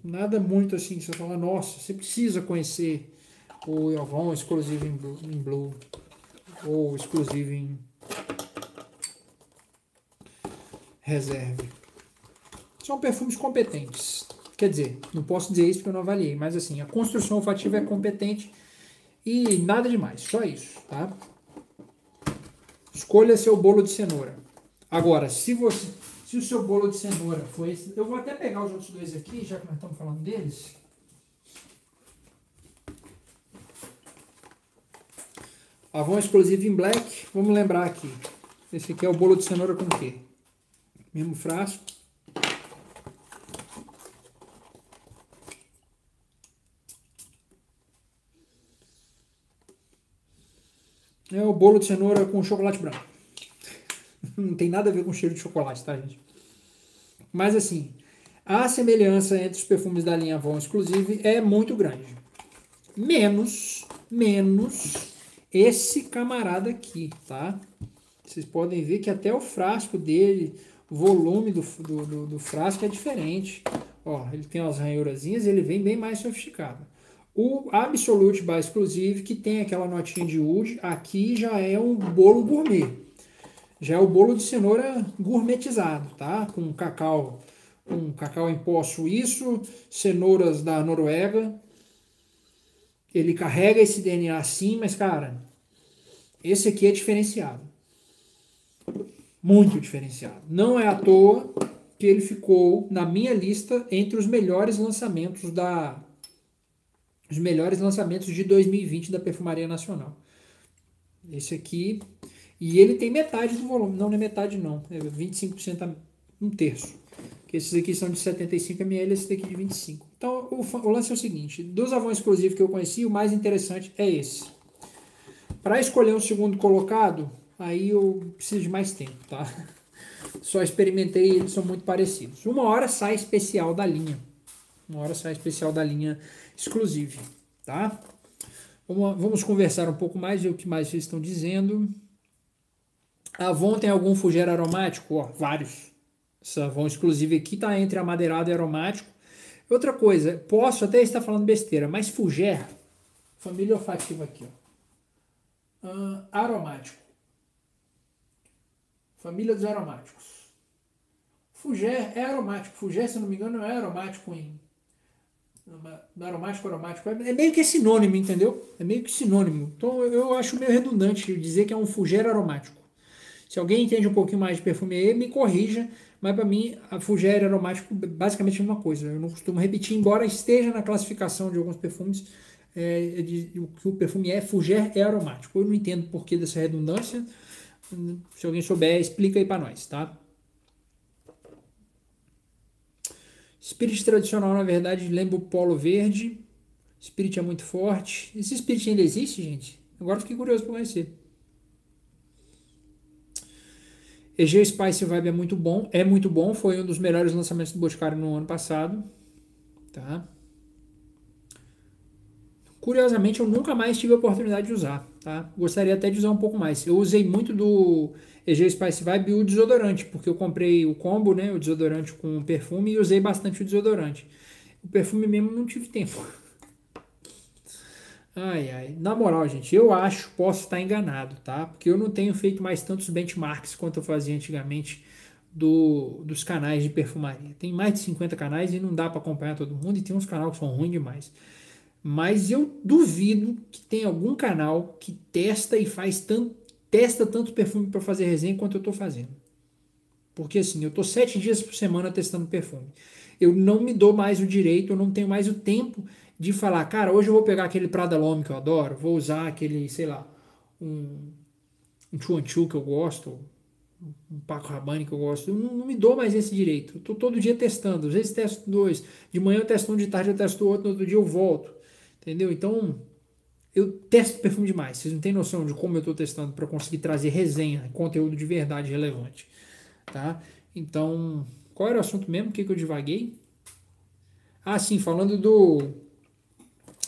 Nada muito assim, você fala, nossa, você precisa conhecer o Avon exclusivo em blue, em blue ou exclusivo em reserve. São perfumes competentes. Quer dizer, não posso dizer isso porque eu não avaliei, mas assim, a construção olfativa é competente e nada demais, só isso, tá? Escolha seu bolo de cenoura. Agora, se você se o seu bolo de cenoura foi esse, eu vou até pegar os outros dois aqui, já que nós estamos falando deles. Avon exclusivo em black. Vamos lembrar aqui. Esse aqui é o bolo de cenoura com o quê? Mesmo frasco. É o bolo de cenoura com chocolate branco. Não tem nada a ver com cheiro de chocolate, tá, gente? Mas assim, a semelhança entre os perfumes da linha Avon Exclusive é muito grande. Menos, menos esse camarada aqui, tá? Vocês podem ver que até o frasco dele, o volume do, do, do, do frasco é diferente. Ó, ele tem umas ranhurazinhas, ele vem bem mais sofisticado. O Absolute by Exclusive, que tem aquela notinha de wood, aqui já é um bolo gourmet. Já é o bolo de cenoura gourmetizado, tá? Com cacau, com cacau em pó suíço, cenouras da Noruega. Ele carrega esse DNA sim, mas cara, esse aqui é diferenciado. Muito diferenciado. Não é à toa que ele ficou na minha lista entre os melhores lançamentos da os melhores lançamentos de 2020 da Perfumaria Nacional. Esse aqui e ele tem metade do volume, não, é metade não, é 25% a um terço. Que esses aqui são de 75 ml, esse daqui de 25. Então o, o lance é o seguinte: dos avões exclusivos que eu conheci, o mais interessante é esse. Para escolher um segundo colocado, aí eu preciso de mais tempo, tá? [LAUGHS] Só experimentei eles são muito parecidos. Uma hora sai especial da linha. Uma hora sai especial da linha exclusive, tá? Vamos, vamos conversar um pouco mais e o que mais vocês estão dizendo. Avon tem algum fugero aromático? Ó, vários. Essa Avon exclusiva aqui está entre amadeirado e aromático. Outra coisa, posso até estar falando besteira, mas fuger, família olfativa aqui, ó. Uh, aromático. Família dos aromáticos. Fuger é aromático. Fuger, se não me engano, é aromático em. Aromático, aromático. É meio que sinônimo, entendeu? É meio que sinônimo. Então eu acho meio redundante dizer que é um fuger aromático. Se alguém entende um pouquinho mais de perfume me corrija, mas para mim a Fugere aromático basicamente é uma coisa. Eu não costumo repetir, embora esteja na classificação de alguns perfumes, é, de, o que o perfume é, Fuger é aromático. Eu não entendo por que dessa redundância. Se alguém souber, explica aí para nós, tá? Spirit tradicional, na verdade, lembra o polo verde. Spirit é muito forte. Esse Spirit ainda existe, gente? Agora fiquei curioso para conhecer. EG Spice Vibe é muito bom, é muito bom, foi um dos melhores lançamentos do Boticário no ano passado, tá? Curiosamente, eu nunca mais tive a oportunidade de usar, tá? Gostaria até de usar um pouco mais. Eu usei muito do EG Spice Vibe o desodorante, porque eu comprei o combo, né, o desodorante com perfume e usei bastante o desodorante. O perfume mesmo não tive tempo. Ai, ai. Na moral, gente, eu acho, posso estar enganado, tá? Porque eu não tenho feito mais tantos benchmarks quanto eu fazia antigamente do, dos canais de perfumaria. Tem mais de 50 canais e não dá para acompanhar todo mundo e tem uns canais que são ruins demais. Mas eu duvido que tem algum canal que testa e faz tanto, testa tanto perfume para fazer resenha quanto eu estou fazendo. Porque assim, eu estou sete dias por semana testando perfume. Eu não me dou mais o direito, eu não tenho mais o tempo de falar, cara, hoje eu vou pegar aquele Prada L'Homme que eu adoro, vou usar aquele, sei lá, um, um Chuanchu que eu gosto, um Paco Rabanne que eu gosto, eu não, não, me dou mais esse direito. Eu tô todo dia testando, às vezes testo dois, de manhã eu testo um, de tarde eu testo outro, no outro dia eu volto, entendeu? Então, eu testo perfume demais. Vocês não têm noção de como eu estou testando para conseguir trazer resenha, conteúdo de verdade relevante, tá? Então, qual era o assunto mesmo? O que, que eu divaguei? Ah, sim, falando do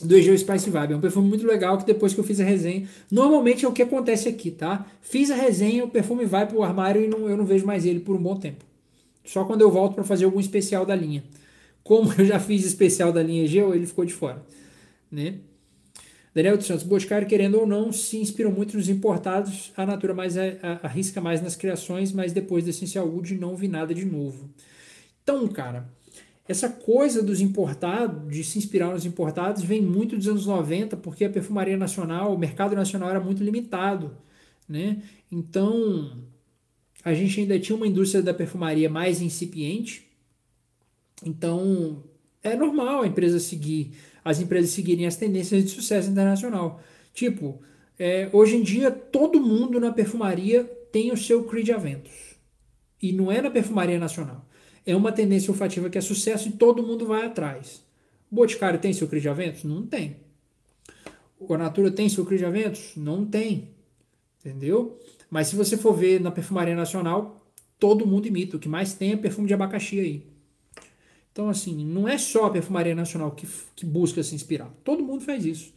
do Egeu Spice Vibe. É um perfume muito legal que depois que eu fiz a resenha, normalmente é o que acontece aqui, tá? Fiz a resenha, o perfume vai pro armário e não, eu não vejo mais ele por um bom tempo. Só quando eu volto para fazer algum especial da linha. como eu já fiz especial da linha Geo, ele ficou de fora, né? Daniel dos Santos, Boticário, querendo ou não, se inspirou muito nos importados, a Natura mais arrisca mais nas criações, mas depois da Essential Wood não vi nada de novo. Então, cara, essa coisa dos importados, de se inspirar nos importados, vem muito dos anos 90, porque a perfumaria nacional, o mercado nacional era muito limitado, né? Então, a gente ainda tinha uma indústria da perfumaria mais incipiente, então é normal a empresa seguir, as empresas seguirem as tendências de sucesso internacional. Tipo, é, hoje em dia todo mundo na perfumaria tem o seu Creed Aventus. E não é na perfumaria nacional é uma tendência olfativa que é sucesso e todo mundo vai atrás. O Boticário tem CRI de aventos? Não tem. O Natura tem CRI de aventos? Não tem. Entendeu? Mas se você for ver na perfumaria nacional, todo mundo imita. O que mais tem é perfume de abacaxi aí. Então, assim, não é só a perfumaria nacional que, que busca se inspirar. Todo mundo faz isso.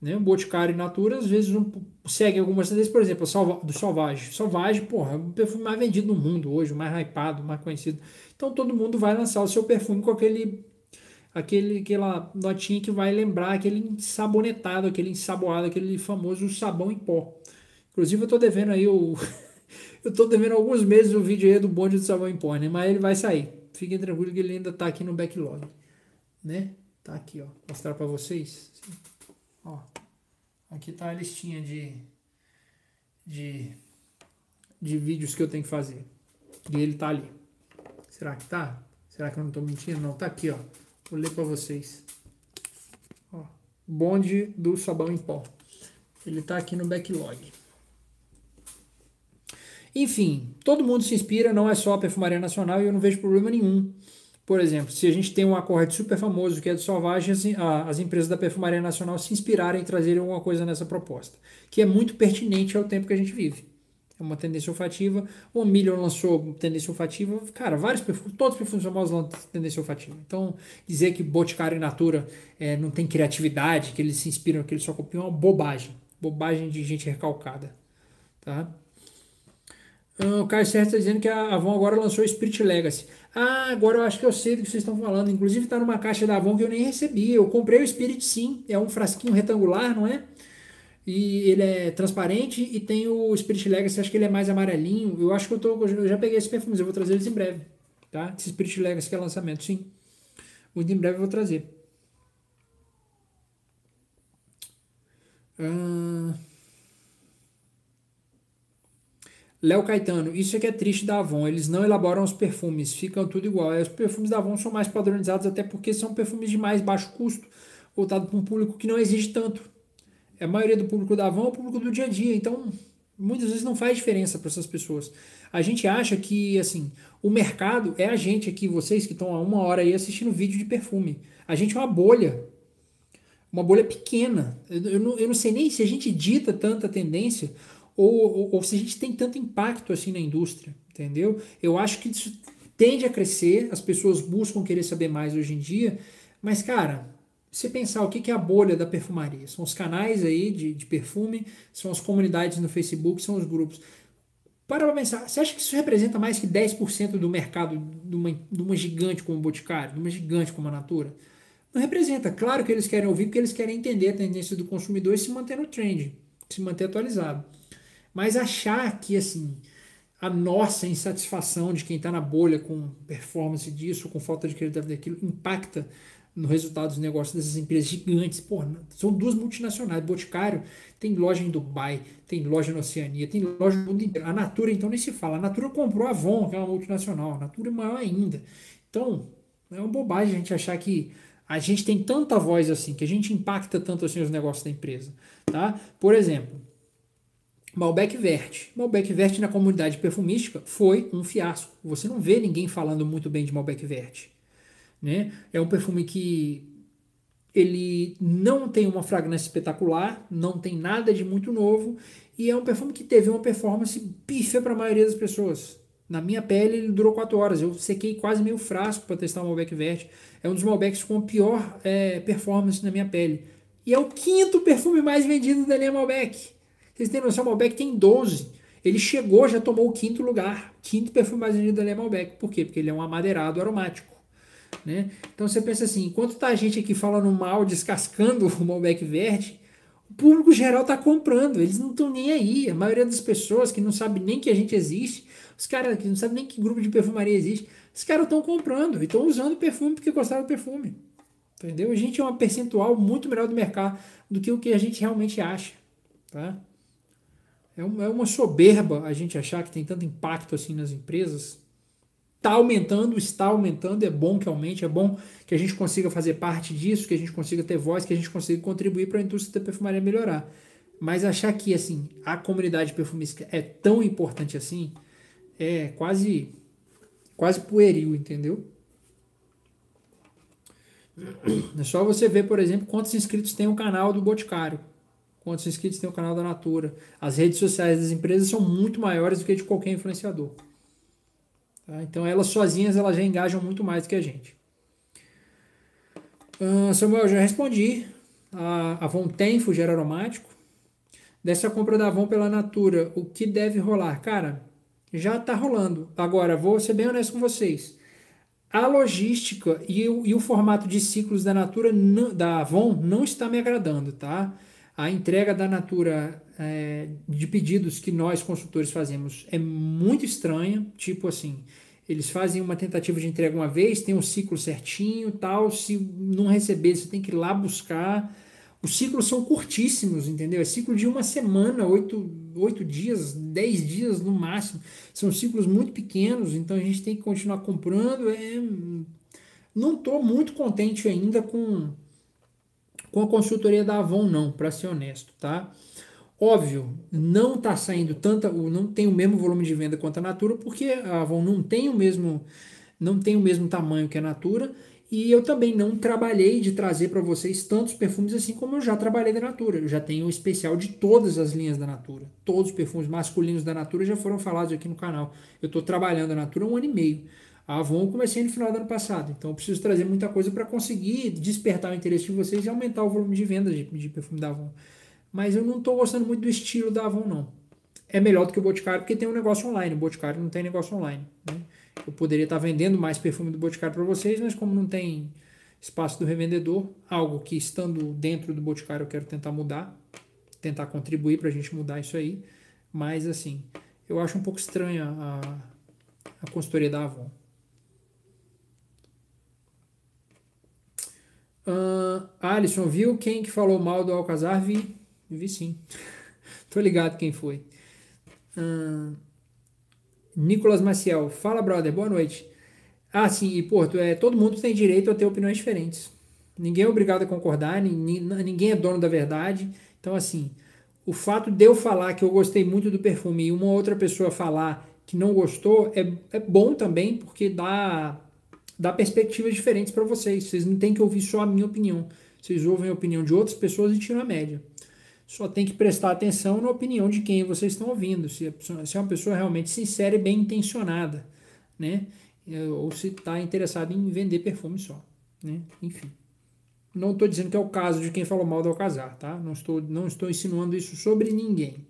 Né? Boticário e Natura, às vezes, um, segue algumas tendências, por exemplo, do Sauvage. Sauvage, porra, é o perfume mais vendido no mundo hoje, mais hypado, mais conhecido. Então todo mundo vai lançar o seu perfume com aquele aquele aquela notinha que vai lembrar aquele ensabonetado, aquele ensaboado, aquele famoso sabão em pó. Inclusive eu tô devendo aí o [LAUGHS] eu tô devendo alguns meses o vídeo aí do bonde do sabão em pó, né? Mas ele vai sair. Fiquem tranquilos que ele ainda tá aqui no backlog, né? Tá aqui, ó. Mostrar para vocês. Ó. Aqui tá a listinha de de de vídeos que eu tenho que fazer. E ele tá ali. Será que tá? Será que eu não estou mentindo? Não, tá aqui, ó. Vou ler para vocês. Ó, bonde do sabão em pó. Ele tá aqui no backlog. Enfim, todo mundo se inspira, não é só a perfumaria nacional e eu não vejo problema nenhum. Por exemplo, se a gente tem um acorde super famoso que é do Sauvage, as, as empresas da perfumaria nacional se inspirarem e trazerem alguma coisa nessa proposta, que é muito pertinente ao tempo que a gente vive é uma tendência olfativa. O Million lançou tendência olfativa. Cara, vários perfumes, todos os perfumes famosos lançam tendência olfativa. Então, dizer que Boticário e Natura é, não tem criatividade, que eles se inspiram, que eles só copiam, é uma bobagem. Bobagem de gente recalcada. Tá? Ah, o Caio Certo está dizendo que a Avon agora lançou o Spirit Legacy. Ah, agora eu acho que eu sei do que vocês estão falando. Inclusive está numa caixa da Avon que eu nem recebi. Eu comprei o Spirit sim. É um frasquinho retangular, não é? E ele é transparente e tem o Spirit Legacy, acho que ele é mais amarelinho. Eu acho que eu, tô, eu já peguei esses perfumes, eu vou trazer eles em breve. Tá? Esse Spirit Legacy que é lançamento, sim. Muito em breve eu vou trazer. Ah... Léo Caetano, isso é que é triste da Avon, eles não elaboram os perfumes, ficam tudo igual. Os perfumes da Avon são mais padronizados, até porque são perfumes de mais baixo custo, voltado para um público que não exige tanto a maioria do público da Avon é o público do dia a dia, então muitas vezes não faz diferença para essas pessoas. A gente acha que assim o mercado é a gente aqui, vocês que estão há uma hora aí assistindo vídeo de perfume. A gente é uma bolha, uma bolha pequena. Eu, não, eu não sei nem se a gente dita tanta tendência ou, ou, ou se a gente tem tanto impacto assim na indústria, entendeu? Eu acho que isso tende a crescer, as pessoas buscam querer saber mais hoje em dia, mas cara, você pensar o que é a bolha da perfumaria, são os canais aí de, de perfume, são as comunidades no Facebook, são os grupos. Para pra pensar, você acha que isso representa mais que 10% do mercado de uma, de uma gigante como o Boticário, de uma gigante como a Natura? Não representa. Claro que eles querem ouvir, porque eles querem entender a tendência do consumidor e se manter no trend, se manter atualizado. Mas achar que assim a nossa insatisfação de quem está na bolha com performance disso, com falta de credibilidade daquilo, impacta no resultado dos negócios dessas empresas gigantes. Pô, são duas multinacionais. Boticário tem loja em Dubai, tem loja na Oceania, tem loja no mundo inteiro. A Natura, então, nem se fala. A Natura comprou a Avon, que é uma multinacional. A Natura é maior ainda. Então, é uma bobagem a gente achar que a gente tem tanta voz assim, que a gente impacta tanto assim os negócios da empresa. Tá? Por exemplo, Malbec Vert. Malbec Vert na comunidade perfumística foi um fiasco. Você não vê ninguém falando muito bem de Malbec Vert. Né? É um perfume que ele não tem uma fragrância espetacular, não tem nada de muito novo e é um perfume que teve uma performance pífia para a maioria das pessoas. Na minha pele ele durou 4 horas, eu sequei quase meio frasco para testar o Malbec Vert. É um dos Malbecs com a pior é, performance na minha pele. E é o quinto perfume mais vendido da linha Malbec. Vocês têm noção, o Malbec tem 12. Ele chegou, já tomou o quinto lugar. Quinto perfume mais vendido da linha Malbec. Por quê? Porque ele é um amadeirado aromático. Né? Então você pensa assim, enquanto tá a gente aqui falando mal, descascando [LAUGHS] o Malbec verde, o público geral tá comprando, eles não estão nem aí. A maioria das pessoas que não sabe nem que a gente existe, os caras que não sabem nem que grupo de perfumaria existe, os caras estão comprando e estão usando perfume porque gostaram do perfume. Entendeu? A gente é uma percentual muito melhor do mercado do que o que a gente realmente acha. Tá? É uma, é uma soberba a gente achar que tem tanto impacto assim nas empresas. Está aumentando, está aumentando, é bom que aumente, é bom que a gente consiga fazer parte disso, que a gente consiga ter voz, que a gente consiga contribuir para a indústria da perfumaria melhorar. Mas achar que assim a comunidade perfumística é tão importante assim é quase quase pueril, entendeu? É só você ver, por exemplo, quantos inscritos tem o canal do Boticário, quantos inscritos tem o canal da Natura. As redes sociais das empresas são muito maiores do que de qualquer influenciador. Tá? Então elas sozinhas elas já engajam muito mais do que a gente. Uh, Samuel, já respondi. A Avon tem fugir aromático. Dessa compra da Avon pela Natura, o que deve rolar? Cara, já está rolando. Agora, vou ser bem honesto com vocês. A logística e o, e o formato de ciclos da Natura, da Avon, não está me agradando, tá? A entrega da Natura é, de pedidos que nós consultores fazemos é muito estranha, tipo assim, eles fazem uma tentativa de entrega uma vez, tem um ciclo certinho, tal, se não receber, você tem que ir lá buscar. Os ciclos são curtíssimos, entendeu? É ciclo de uma semana, oito, oito dias, dez dias no máximo. São ciclos muito pequenos, então a gente tem que continuar comprando. É... Não estou muito contente ainda com, com a consultoria da Avon, não, para ser honesto, tá? Óbvio, não está saindo tanta, não tem o mesmo volume de venda quanto a Natura, porque a Avon não tem o mesmo, não tem o mesmo tamanho que a Natura e eu também não trabalhei de trazer para vocês tantos perfumes assim como eu já trabalhei da Natura. Eu já tenho um especial de todas as linhas da Natura. Todos os perfumes masculinos da Natura já foram falados aqui no canal. Eu estou trabalhando a Natura um ano e meio. A Avon comecei no final do ano passado. Então preciso trazer muita coisa para conseguir despertar o interesse de vocês e aumentar o volume de vendas de, de perfume da Avon. Mas eu não estou gostando muito do estilo da Avon, não. É melhor do que o Boticário porque tem um negócio online. O Boticário não tem negócio online. Né? Eu poderia estar vendendo mais perfume do Boticário para vocês, mas como não tem espaço do revendedor, algo que estando dentro do Boticário eu quero tentar mudar, tentar contribuir para a gente mudar isso aí. Mas assim, eu acho um pouco estranha a, a consultoria da Avon. Uh, Alisson, viu quem que falou mal do Alcazar? Vi, vi sim. [LAUGHS] Tô ligado quem foi. Uh, Nicolas Maciel, fala brother, boa noite. Ah, sim, e Porto, é, todo mundo tem direito a ter opiniões diferentes. Ninguém é obrigado a concordar, ninguém é dono da verdade. Então, assim, o fato de eu falar que eu gostei muito do perfume e uma outra pessoa falar que não gostou é, é bom também, porque dá, dá perspectivas diferentes para vocês. Vocês não têm que ouvir só a minha opinião. Vocês ouvem a opinião de outras pessoas e tiram a média só tem que prestar atenção na opinião de quem vocês estão ouvindo, se, se é uma pessoa realmente sincera e bem intencionada, né? Ou se está interessado em vender perfume só, né? Enfim. Não estou dizendo que é o caso de quem falou mal do Alcazar, tá? Não estou, não estou insinuando isso sobre ninguém.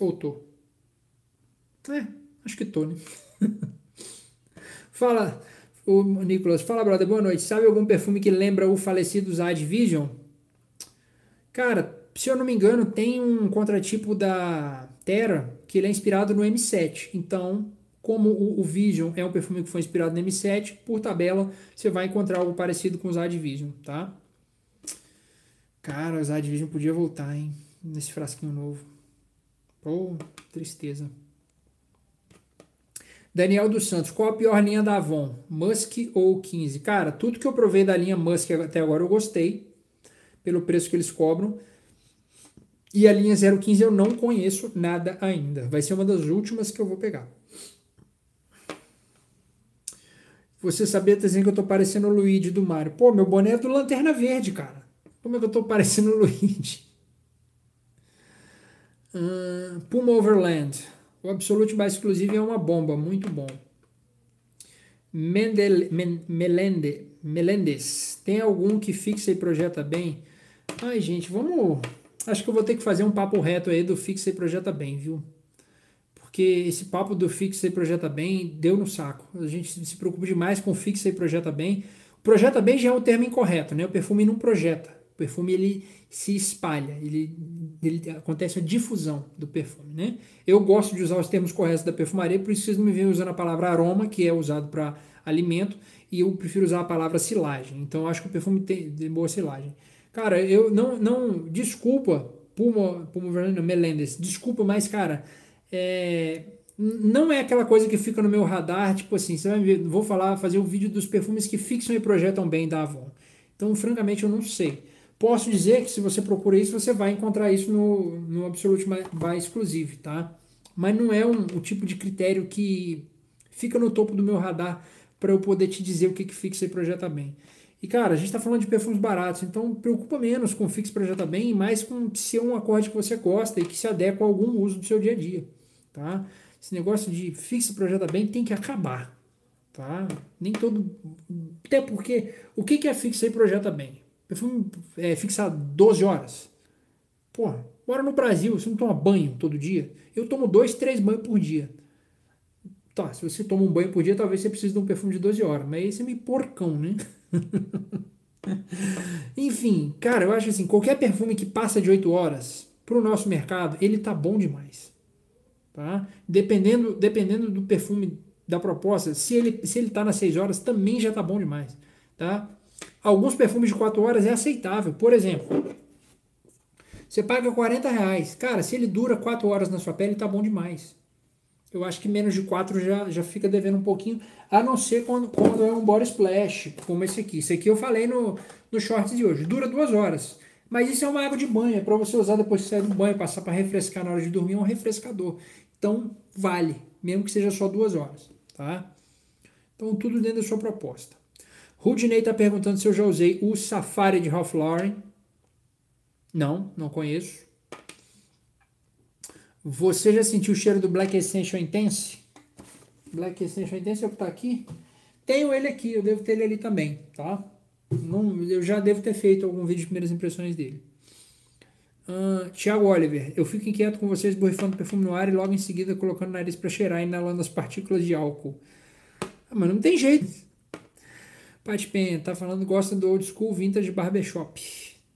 Ou tô? É, acho que tô, né? [LAUGHS] fala, o Nicolas, fala, brother, boa noite. Sabe algum perfume que lembra o falecido Zad Vision? Cara, se eu não me engano, tem um contratipo da Terra que ele é inspirado no M7. Então, como o, Vision é um perfume que foi inspirado no M7, por tabela você vai encontrar algo parecido com o Zad Vision, tá? Cara, o Zad Vision podia voltar, hein? Nesse frasquinho novo. Pô, tristeza. Daniel dos Santos, qual a pior linha da Avon? Musk ou 15? Cara, tudo que eu provei da linha Musk até agora eu gostei pelo preço que eles cobram. E a linha 015 eu não conheço nada ainda. Vai ser uma das últimas que eu vou pegar. Você sabia, tá que eu tô parecendo o Luigi do Mario. Pô, meu boné é do Lanterna Verde, cara. Como é que eu tô parecendo o Luigi? Uh, [LAUGHS] Puma Overland. O Absolute by Exclusive é uma bomba, muito bom. Mendel, Men, Melende. Tem algum que fixa e projeta bem? Ai, gente, vamos. Acho que eu vou ter que fazer um papo reto aí do fixa e projeta bem, viu? porque esse papo do fixa e projeta bem deu no saco. A gente se preocupa demais com fixa e projeta bem. Projeta bem já é um termo incorreto, né? O perfume não projeta. O perfume ele se espalha, ele, ele acontece a difusão do perfume, né? Eu gosto de usar os termos corretos da perfumaria, por isso vocês me veem usando a palavra aroma, que é usado para alimento, e eu prefiro usar a palavra silagem. Então eu acho que o perfume tem, tem boa silagem. Cara, eu não, não desculpa, Puma, Puma Melendez, desculpa, mas cara, é, não é aquela coisa que fica no meu radar, tipo assim, você vai ver, vou falar, fazer um vídeo dos perfumes que fixam e projetam bem da Avon. Então, francamente, eu não sei. Posso dizer que se você procura isso, você vai encontrar isso no, no Absolute by Exclusive, tá? Mas não é um, o tipo de critério que fica no topo do meu radar para eu poder te dizer o que, que fixa e projeta bem. E cara, a gente está falando de perfumes baratos, então preocupa menos com fixa e projeta bem e mais com se é um acorde que você gosta e que se adequa a algum uso do seu dia a dia, tá? Esse negócio de fixa e projeta bem tem que acabar, tá? Nem todo... Até porque, o que, que é fixa e projeta bem? Perfume é, fixar 12 horas? Porra, mora no Brasil, você não toma banho todo dia? Eu tomo dois, três banhos por dia. Tá, se você toma um banho por dia, talvez você precise de um perfume de 12 horas. Mas esse é meio porcão, né? [LAUGHS] Enfim, cara, eu acho assim, qualquer perfume que passa de 8 horas pro nosso mercado, ele tá bom demais. Tá? Dependendo, dependendo do perfume da proposta, se ele, se ele tá nas 6 horas, também já tá bom demais. Tá? Alguns perfumes de 4 horas é aceitável. Por exemplo, você paga 40 reais. Cara, se ele dura 4 horas na sua pele, tá bom demais eu acho que menos de 4 já, já fica devendo um pouquinho, a não ser quando, quando é um body splash, como esse aqui. Esse aqui eu falei no, no shorts de hoje, dura duas horas. Mas isso é uma água de banho, é para você usar depois que sair do banho, passar para refrescar na hora de dormir, é um refrescador. Então, vale, mesmo que seja só duas horas, tá? Então, tudo dentro da sua proposta. Rudney está perguntando se eu já usei o Safari de Ralph Lauren. Não, não conheço. Você já sentiu o cheiro do Black Essential Intense? Black Essential Intense é o que tá aqui? Tenho ele aqui, eu devo ter ele ali também, tá? Não, eu já devo ter feito algum vídeo de primeiras impressões dele. Uh, Tiago Oliver, eu fico inquieto com vocês borrifando perfume no ar e logo em seguida colocando o nariz para cheirar e inalando as partículas de álcool. Ah, mas não tem jeito. Pat Penha, tá falando gosta do old school vintage barbershop.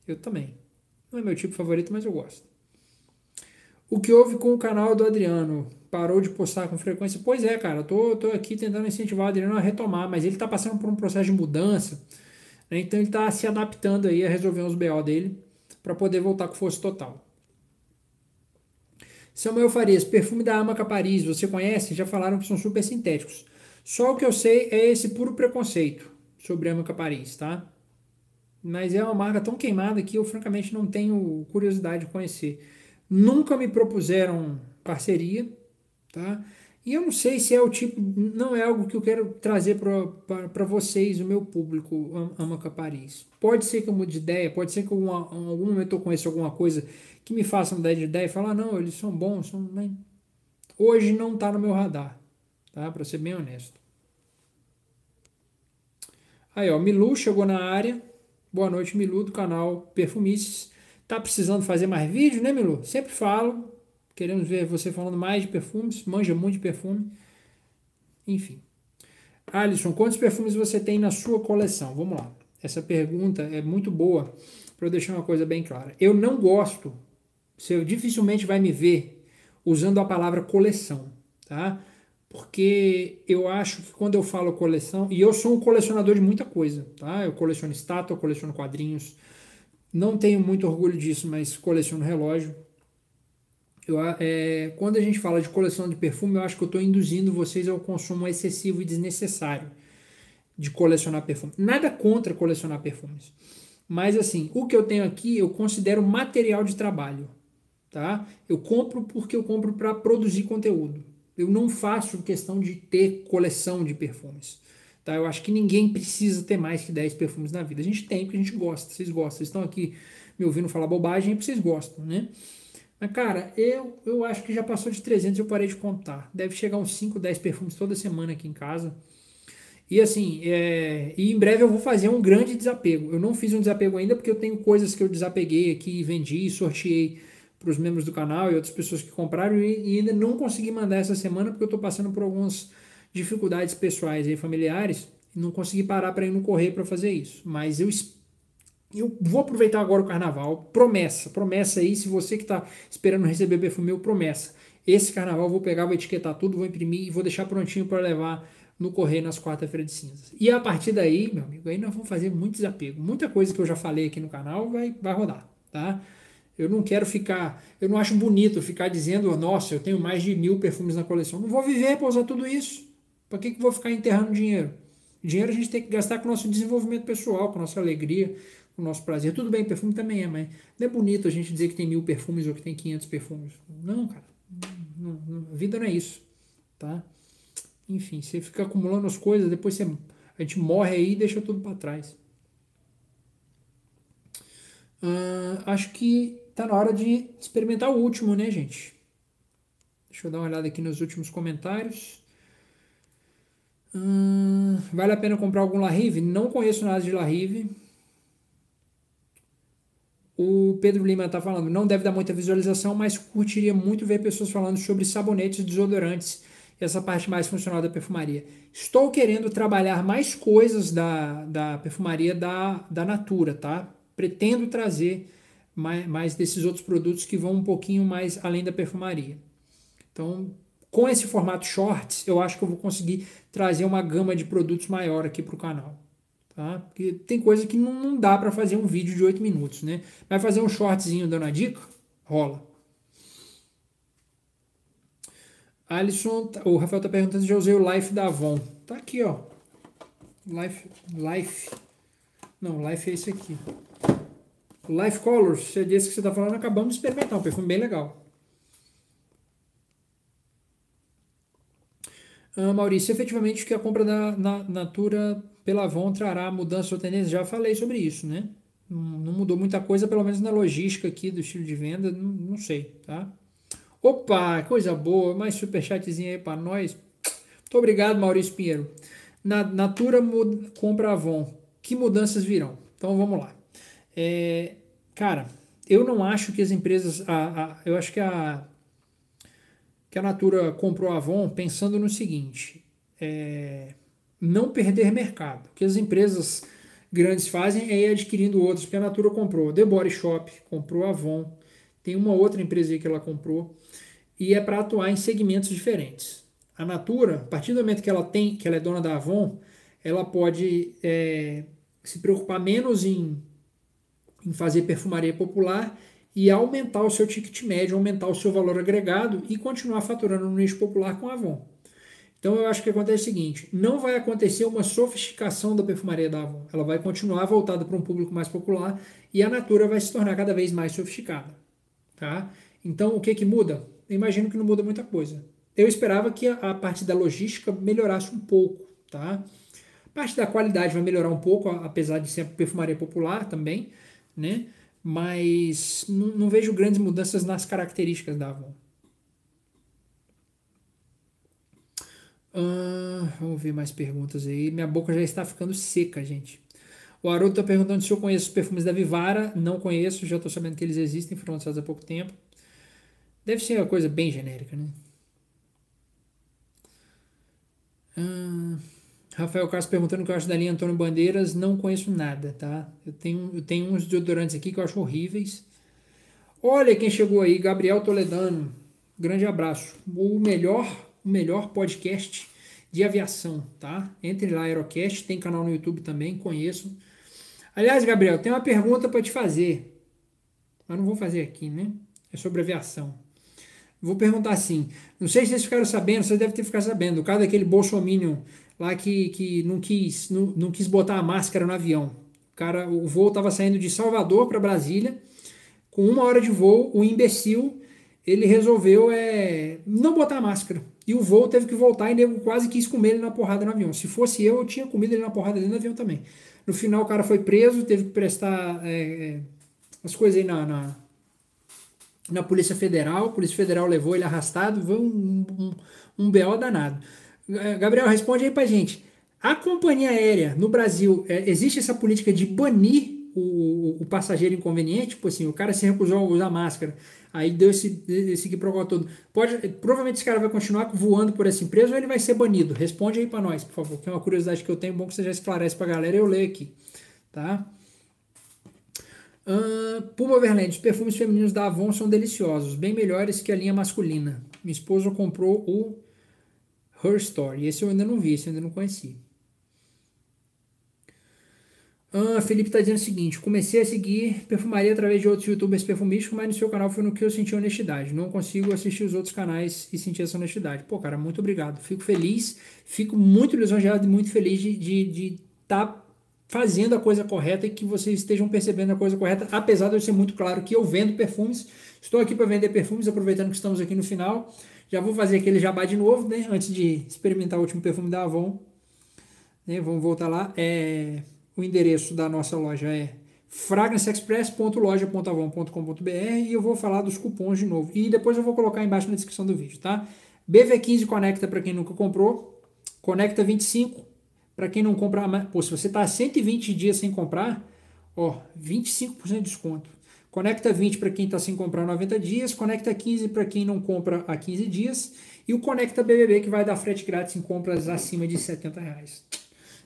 Eu também. Não é meu tipo favorito, mas eu gosto. O que houve com o canal do Adriano? Parou de postar com frequência? Pois é, cara, tô, tô aqui tentando incentivar o Adriano a retomar, mas ele está passando por um processo de mudança, né? então ele está se adaptando aí a resolver os BO dele para poder voltar com força total. Samuel Farias, perfume da Amaca Paris, você conhece? Já falaram que são super sintéticos. Só o que eu sei é esse puro preconceito sobre a Amaca Paris, tá? Mas é uma marca tão queimada que eu francamente não tenho curiosidade de conhecer nunca me propuseram parceria, tá? E eu não sei se é o tipo, não é algo que eu quero trazer para vocês, o meu público, Amaca Paris. Pode ser que eu mude de ideia, pode ser que em algum momento eu conheça alguma coisa que me faça mudar de ideia e falar, não, eles são bons, são bem. Hoje não está no meu radar, tá? Para ser bem honesto. Aí, ó, Milu chegou na área. Boa noite, Milu, do canal Perfumices. Tá precisando fazer mais vídeo, né, Milu? Sempre falo. Queremos ver você falando mais de perfumes. Manja muito de perfume. Enfim. Alisson, quantos perfumes você tem na sua coleção? Vamos lá. Essa pergunta é muito boa para eu deixar uma coisa bem clara. Eu não gosto, você dificilmente vai me ver usando a palavra coleção, tá? Porque eu acho que quando eu falo coleção, e eu sou um colecionador de muita coisa, tá? Eu coleciono estátua, eu coleciono quadrinhos, não tenho muito orgulho disso, mas coleciono relógio. Eu, é, quando a gente fala de coleção de perfume, eu acho que eu estou induzindo vocês ao consumo excessivo e desnecessário de colecionar perfume. Nada contra colecionar perfumes. Mas assim, o que eu tenho aqui eu considero material de trabalho. Tá? Eu compro porque eu compro para produzir conteúdo. Eu não faço questão de ter coleção de perfumes. Tá? Eu acho que ninguém precisa ter mais que 10 perfumes na vida. A gente tem porque a gente gosta, vocês gostam. Vocês estão aqui me ouvindo falar bobagem é porque vocês gostam, né? Mas, cara, eu, eu acho que já passou de 300 eu parei de contar. Deve chegar uns 5, 10 perfumes toda semana aqui em casa. E assim, é, e em breve eu vou fazer um grande desapego. Eu não fiz um desapego ainda porque eu tenho coisas que eu desapeguei aqui, vendi, sorteei para os membros do canal e outras pessoas que compraram e, e ainda não consegui mandar essa semana porque eu estou passando por algumas dificuldades pessoais e familiares e não consegui parar para ir no correio para fazer isso. Mas eu eu vou aproveitar agora o carnaval. Promessa, promessa aí. Se você que está esperando receber perfume meu, promessa. Esse carnaval eu vou pegar, vou etiquetar tudo, vou imprimir e vou deixar prontinho para levar no correio nas quarta-feiras de cinzas. E a partir daí, meu amigo, aí nós vamos fazer muito desapego. Muita coisa que eu já falei aqui no canal vai, vai rodar, tá? Eu não quero ficar, eu não acho bonito ficar dizendo, nossa, eu tenho mais de mil perfumes na coleção. Não vou viver para usar tudo isso. Para que, que vou ficar enterrando dinheiro? Dinheiro a gente tem que gastar com o nosso desenvolvimento pessoal, com a nossa alegria, com o nosso prazer. Tudo bem, perfume também é, mas não é bonito a gente dizer que tem mil perfumes ou que tem 500 perfumes. Não, cara. Não, não, a vida não é isso, tá? Enfim, você fica acumulando as coisas, depois você, a gente morre aí e deixa tudo para trás. Uh, acho que tá na hora de experimentar o último, né, gente? Deixa eu dar uma olhada aqui nos últimos comentários. Uh, vale a pena comprar algum La Rive? Não conheço nada de La Rive. O Pedro Lima está falando, não deve dar muita visualização, mas curtiria muito ver pessoas falando sobre sabonetes e desodorantes, essa parte mais funcional da perfumaria. Estou querendo trabalhar mais coisas da, da perfumaria da, da Natura, tá? Pretendo trazer mais, mais desses outros produtos que vão um pouquinho mais além da perfumaria. Então, com esse formato shorts, eu acho que eu vou conseguir trazer uma gama de produtos maior aqui para o canal. Tá? Porque tem coisa que não, não dá para fazer um vídeo de 8 minutos, né? Vai fazer um shortzinho dando a dica? Rola. Alisson, o Rafael tá perguntando se já usei o Life da Avon. Tá aqui, ó. Life, Life. Não, Life é esse aqui. Life Colors, se é desse que você tá falando, acabamos de experimentar, um perfume bem legal. Ah, Maurício, efetivamente que a compra da na, Natura pela Avon trará mudança ou tendência? Já falei sobre isso, né? Não, não, mudou muita coisa, pelo menos na logística aqui do estilo de venda, não, não sei, tá? Opa, coisa boa, mais superchatzinho aí para nós. Muito obrigado, Maurício Pinheiro. Na, Natura muda, compra Avon. Que mudanças virão? Então vamos lá. É, cara, eu não acho que as empresas. A, a, eu acho que a que a Natura comprou a Avon pensando no seguinte: é, não perder mercado. O que as empresas grandes fazem é ir adquirindo outras, porque a Natura comprou The Body Shop, comprou a Avon, tem uma outra empresa aí que ela comprou, e é para atuar em segmentos diferentes. A Natura, a partir do momento que ela tem, que ela é dona da Avon, ela pode é, se preocupar menos em, em fazer perfumaria popular e aumentar o seu ticket médio, aumentar o seu valor agregado e continuar faturando no nicho popular com a Avon. Então eu acho que acontece o seguinte: não vai acontecer uma sofisticação da perfumaria da Avon. Ela vai continuar voltada para um público mais popular e a Natura vai se tornar cada vez mais sofisticada. Tá? Então o que, que muda? Eu imagino que não muda muita coisa. Eu esperava que a, parte da logística melhorasse um pouco. Tá? A parte da qualidade vai melhorar um pouco, apesar de ser perfumaria popular também. Né? mas não, vejo grandes mudanças nas características da Avon. Uh, vamos ver mais perguntas aí. Minha boca já está ficando seca, gente. O Haroldo está perguntando se eu conheço os perfumes da Vivara. Não conheço, já estou sabendo que eles existem, foram lançados há pouco tempo. Deve ser uma coisa bem genérica, né? Uh, Rafael Castro perguntando o que eu acho da linha Antônio Bandeiras. Não conheço nada, tá? Eu tenho, eu tenho uns deodorantes aqui que eu acho horríveis. Olha quem chegou aí, Gabriel Toledano. Grande abraço. O melhor, o melhor podcast de aviação, tá? Entre lá, Aerocast, tem canal no YouTube também, conheço. Aliás, Gabriel, tem uma pergunta para te fazer. Mas não vou fazer aqui, né? É sobre aviação. Vou perguntar assim. Não sei se vocês ficaram sabendo, vocês devem ter ficado sabendo. O caso daquele Bolsominion lá que, que não, quis, não, não quis botar a máscara no avião. O, cara, o voo estava saindo de Salvador para Brasília. Com uma hora de voo, o imbecil ele resolveu é, não botar a máscara. E o voo teve que voltar e nego quase quis comer ele na porrada no avião. Se fosse eu, eu tinha comido ele na porrada dentro do avião também. No final, o cara foi preso, teve que prestar é, é as coisas aí na, na, na, Polícia Federal. A Polícia Federal levou ele arrastado, foi um, um, um BO danado. É, Gabriel, responde aí pra gente. A companhia aérea no Brasil, é, existe essa política de banir o, o, passageiro inconveniente, tipo assim, o cara se recusou a usar máscara, aí deu esse, esse quiprocó todo. Pode, provavelmente esse cara vai continuar voando por essa empresa ou ele vai ser banido? Responde aí para nós, por favor, que é uma curiosidade que eu tenho, bom que você já esclarece pra galera, eu leio aqui, tá? Uh, Puma Overland, os perfumes femininos da Avon são deliciosos, bem melhores que a linha masculina. Minha esposa comprou o Her Story. Esse eu ainda não vi, esse eu ainda não conheci. Ah, Felipe está dizendo o seguinte: comecei a seguir perfumaria através de outros youtubers perfumísticos, mas no seu canal foi no que eu senti honestidade. Não consigo assistir os outros canais e sentir essa honestidade. Pô, cara, muito obrigado. Fico feliz, fico muito lisonjeado e muito feliz de estar de, de tá fazendo a coisa correta e que vocês estejam percebendo a coisa correta, apesar de eu ser muito claro que eu vendo perfumes. Estou aqui para vender perfumes, aproveitando que estamos aqui no final. Já vou fazer aquele jabá de novo, né? Antes de experimentar o último perfume da Avon. Né? Vamos voltar lá. É o endereço da nossa loja é fragranceexpress.loja.avon.com.br e eu vou falar dos cupons de novo. E depois eu vou colocar embaixo na descrição do vídeo, tá? BV15 Conecta para quem nunca comprou. Conecta 25 para quem não compra. Pô, se você está 120 dias sem comprar, ó, 25% de desconto. Conecta 20 para quem está sem comprar 90 dias, Conecta 15 para quem não compra há 15 dias e o Conecta BBB que vai dar frete grátis em compras acima de 70 reais.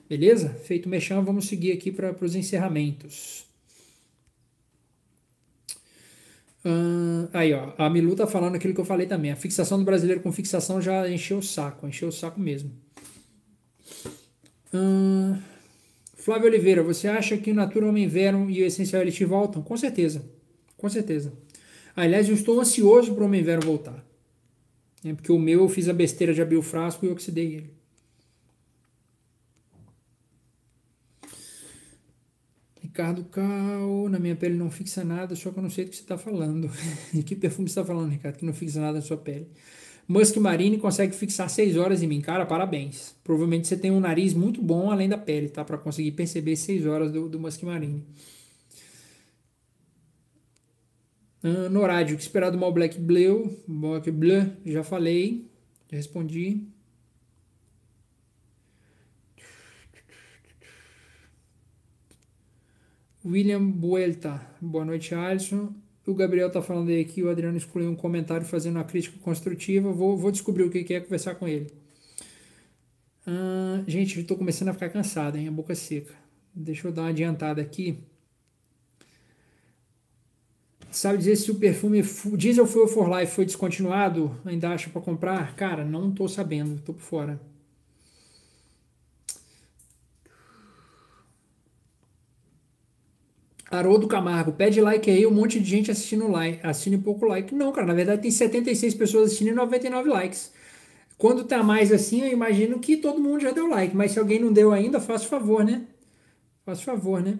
Beleza? Feito o mexão, vamos seguir aqui para os encerramentos. Uh, aí, ó, a Milu tá falando aquilo que eu falei também. A fixação do brasileiro com fixação já encheu o saco, encheu o saco mesmo. Uh, Flávio Oliveira, você acha que o Natura Homem Inverno e o Essencial Elite voltam? Com certeza, com certeza. Aliás, eu estou ansioso para o Homem Inverno voltar. É porque o meu eu fiz a besteira de abrir o frasco e oxidei ele. Ricardo Cal, na minha pele não fixa nada, só que eu não sei do que você está falando. De [LAUGHS] que perfume você está falando, Ricardo, que não fixa nada na sua pele? Musk Marine consegue fixar 6 horas em mim. Cara, parabéns. Provavelmente você tem um nariz muito bom além da pele, tá? Para conseguir perceber 6 horas do, do Musk Marine. Uh, Norádio, que esperar do Mal Black Blue? Black Bleu, já falei, já respondi. William Buelta. Boa noite, Alisson. O Gabriel tá falando aí que o Adriano excluiu um comentário fazendo uma crítica construtiva. Vou, vou descobrir o que, que é conversar com ele. Ah, gente, tô começando a ficar cansado, hein? A boca seca. Deixa eu dar uma adiantada aqui. Sabe dizer se o perfume Diesel Fuel for Life foi descontinuado? Ainda acha para comprar? Cara, não tô sabendo, tô por fora. Haroldo Camargo, pede like aí, um monte de gente assistindo like, assistindo pouco like. Não, cara, na verdade tem 76 pessoas assistindo e 99 likes. Quando tá mais assim, eu imagino que todo mundo já deu like, mas se alguém não deu ainda, faça favor, né? Faça favor, né?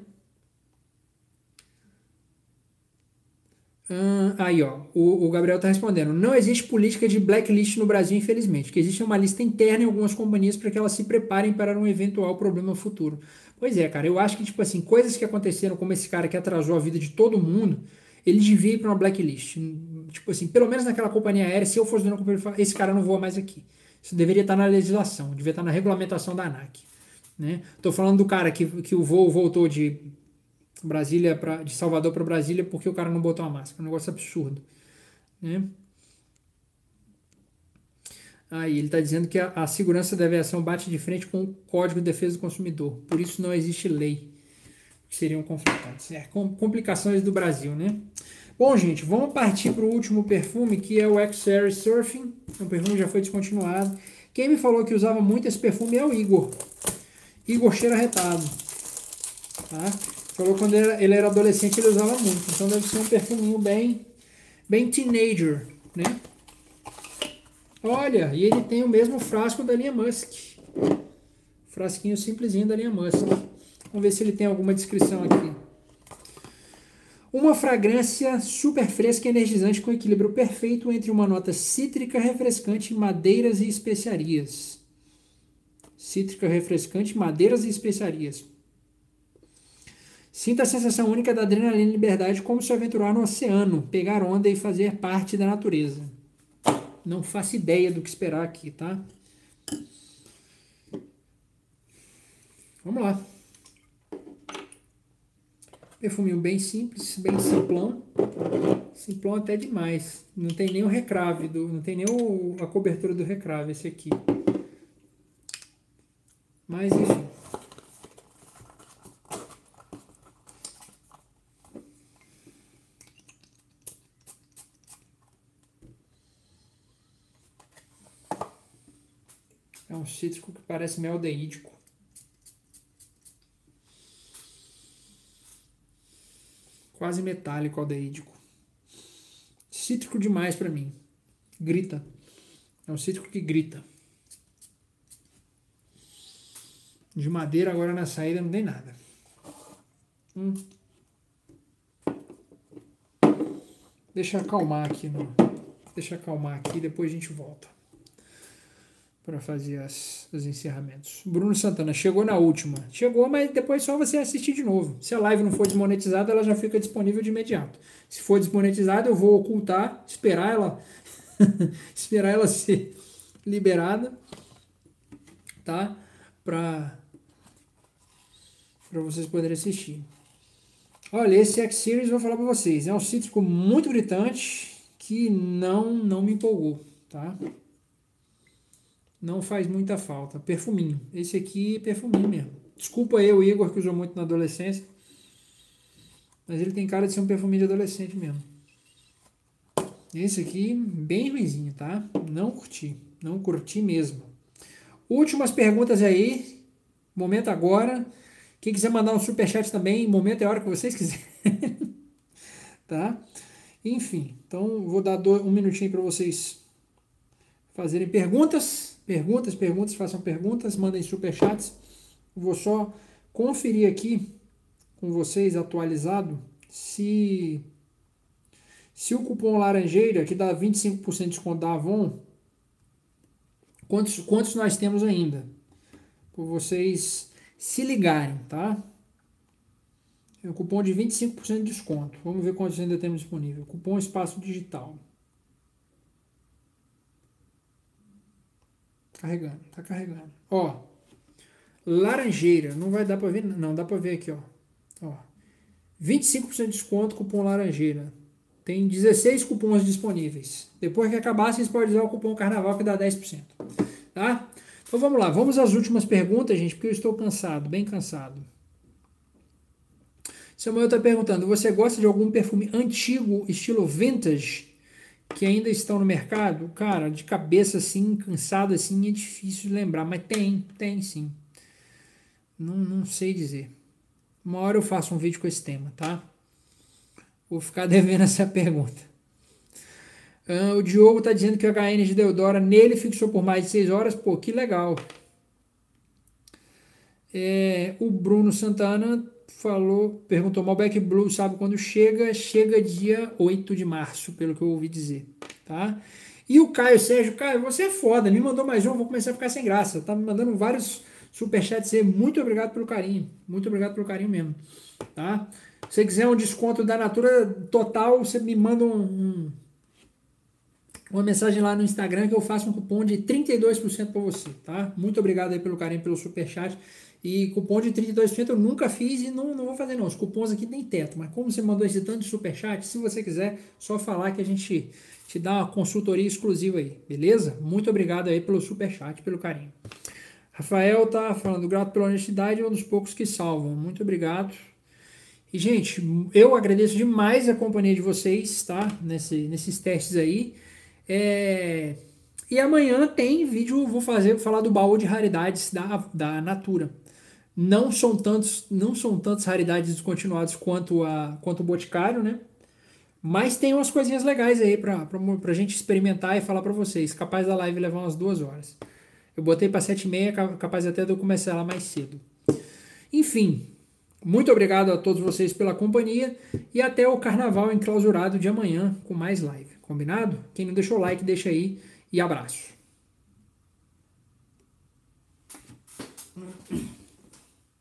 Ah, aí, ó, o, o Gabriel tá respondendo. Não existe política de blacklist no Brasil, infelizmente, que existe uma lista interna em algumas companhias para que elas se preparem para um eventual problema futuro. Pois é, cara, eu acho que, tipo assim, coisas que aconteceram, como esse cara que atrasou a vida de todo mundo, ele devia ir para uma blacklist. Tipo assim, pelo menos naquela companhia aérea, se eu fosse dona companhia, esse cara não voa mais aqui. Isso deveria estar na legislação, devia estar na regulamentação da ANAC. Né? Tô falando do cara que, que o voo voltou de Brasília para de Salvador para Brasília porque o cara não botou a máscara, um negócio absurdo, né? Aí ele está dizendo que a, a, segurança da aviação bate de frente com o Código de Defesa do Consumidor. Por isso não existe lei que seriam conflitadas. É, complicações do Brasil, né? Bom, gente, vamos partir para o último perfume, que é o X-Series Surfing. O perfume já foi descontinuado. Quem me falou que usava muito esse perfume é o Igor. Igor cheira retado. Tá? Falou quando ele era, ele era adolescente ele usava muito. Então deve ser um perfuminho bem, bem teenager, né? Olha, e ele tem o mesmo frasco da linha Musk. Frasquinho simplesinho da linha Musk. Vamos ver se ele tem alguma descrição aqui. Uma fragrância super fresca e energizante com equilíbrio perfeito entre uma nota cítrica, refrescante, madeiras e especiarias. Cítrica, refrescante, madeiras e especiarias. Sinta a sensação única da adrenalina e liberdade como se aventurar no oceano, pegar onda e fazer parte da natureza. Não faço ideia do que esperar aqui, tá? Vamos lá. Perfuminho bem simples, bem simplão. Simplão até demais. Não tem nem o recrave, do, não tem nem o, a cobertura do recrave esse aqui. Mas enfim. É um cítrico que parece mel deídico. Quase metálico aldeídico. Cítrico demais para mim. Grita. É um cítrico que grita. De madeira agora na saída não tem nada. Hum. Deixa acalmar aqui. Deixa acalmar aqui, depois a gente volta para fazer as, os encerramentos. Bruno Santana, chegou na última. Chegou, mas depois só você assistir de novo. Se a live não for desmonetizada, ela já fica disponível de imediato. Se for desmonetizada, eu vou ocultar, esperar ela [LAUGHS] esperar ela ser liberada, tá? Para para vocês poderem assistir. Olha, esse X-Series vou falar para vocês, é um cítrico muito gritante que não não me empolgou, tá? Não faz muita falta. Perfuminho. Esse aqui é perfuminho mesmo. Desculpa eu, Igor, que usou muito na adolescência. Mas ele tem cara de ser um perfuminho de adolescente mesmo. Esse aqui, bem ruimzinho, tá? Não curti. Não curti mesmo. Últimas perguntas aí. Momento agora. Quem quiser mandar um superchat também, momento é a hora que vocês quiserem. [LAUGHS] tá? Enfim, então vou dar um minutinho para vocês fazerem perguntas. Perguntas, perguntas, façam perguntas, mandem superchats. Vou só conferir aqui com vocês atualizado se se o cupom laranjeira que dá 25% de desconto da Avon quantos quantos nós temos ainda? Por vocês se ligarem, tá? É um cupom de 25% de desconto. Vamos ver quantos ainda temos disponível. Cupom espaço digital. Carregando, tá carregando. Ó, laranjeira, não vai dar para ver, não, dá para ver aqui, ó. Ó, 25% de desconto, cupom laranjeira. Tem 16 cupons disponíveis. Depois que acabar, vocês podem usar o cupom carnaval que dá 10%. Tá? Então vamos lá, vamos às últimas perguntas, gente, porque eu estou cansado, bem cansado. Samuel está perguntando: você gosta de algum perfume antigo, estilo vintage? Que ainda estão no mercado, cara, de cabeça assim, cansado assim, é difícil de lembrar, mas tem, tem sim. Não, não sei dizer. Uma hora eu faço um vídeo com esse tema, tá? Vou ficar [LAUGHS] devendo essa pergunta. Uh, o Diogo tá dizendo que o HN de Deodora nele fixou por mais de 6 horas. Pô, que legal. É, o Bruno Santana falou, perguntou, Malbec Blue sabe quando chega? Chega dia 8 de março, pelo que eu ouvi dizer, tá? E o Caio Sérgio, Caio, você é foda, me mandou mais um, vou começar a ficar sem graça. Tá me mandando vários superchats aí, muito obrigado pelo carinho, muito obrigado pelo carinho mesmo, tá? Se você quiser um desconto da Natura total, você me manda um, um uma mensagem lá no Instagram que eu faço um cupom de 32% para você, tá? Muito obrigado aí pelo carinho, pelo superchat. E cupom de 32% eu nunca fiz e não, não vou fazer não. Os cupons aqui tem teto, mas como você mandou esse tanto de superchat, se você quiser, só falar que a gente te dá uma consultoria exclusiva aí, beleza? Muito obrigado aí pelo superchat, pelo carinho. Rafael tá falando, grato pela honestidade, é um dos poucos que salvam. Muito obrigado. E, gente, eu agradeço demais a companhia de vocês, tá? Nesse, nesses testes aí. É... E amanhã tem vídeo, vou fazer, vou falar do baú de raridades da, da Natura. Não são tantos, não são tantas raridades descontinuadas quanto a quanto o Boticário, né? Mas tem umas coisinhas legais aí pra, pra gente experimentar e falar pra vocês. Capaz da live levar umas duas horas. Eu botei pra sete e meia, capaz até de eu começar ela mais cedo. Enfim, muito obrigado a todos vocês pela companhia e até o carnaval enclausurado de amanhã com mais live. Combinado? Quem não deixou o like, deixa aí e abraço.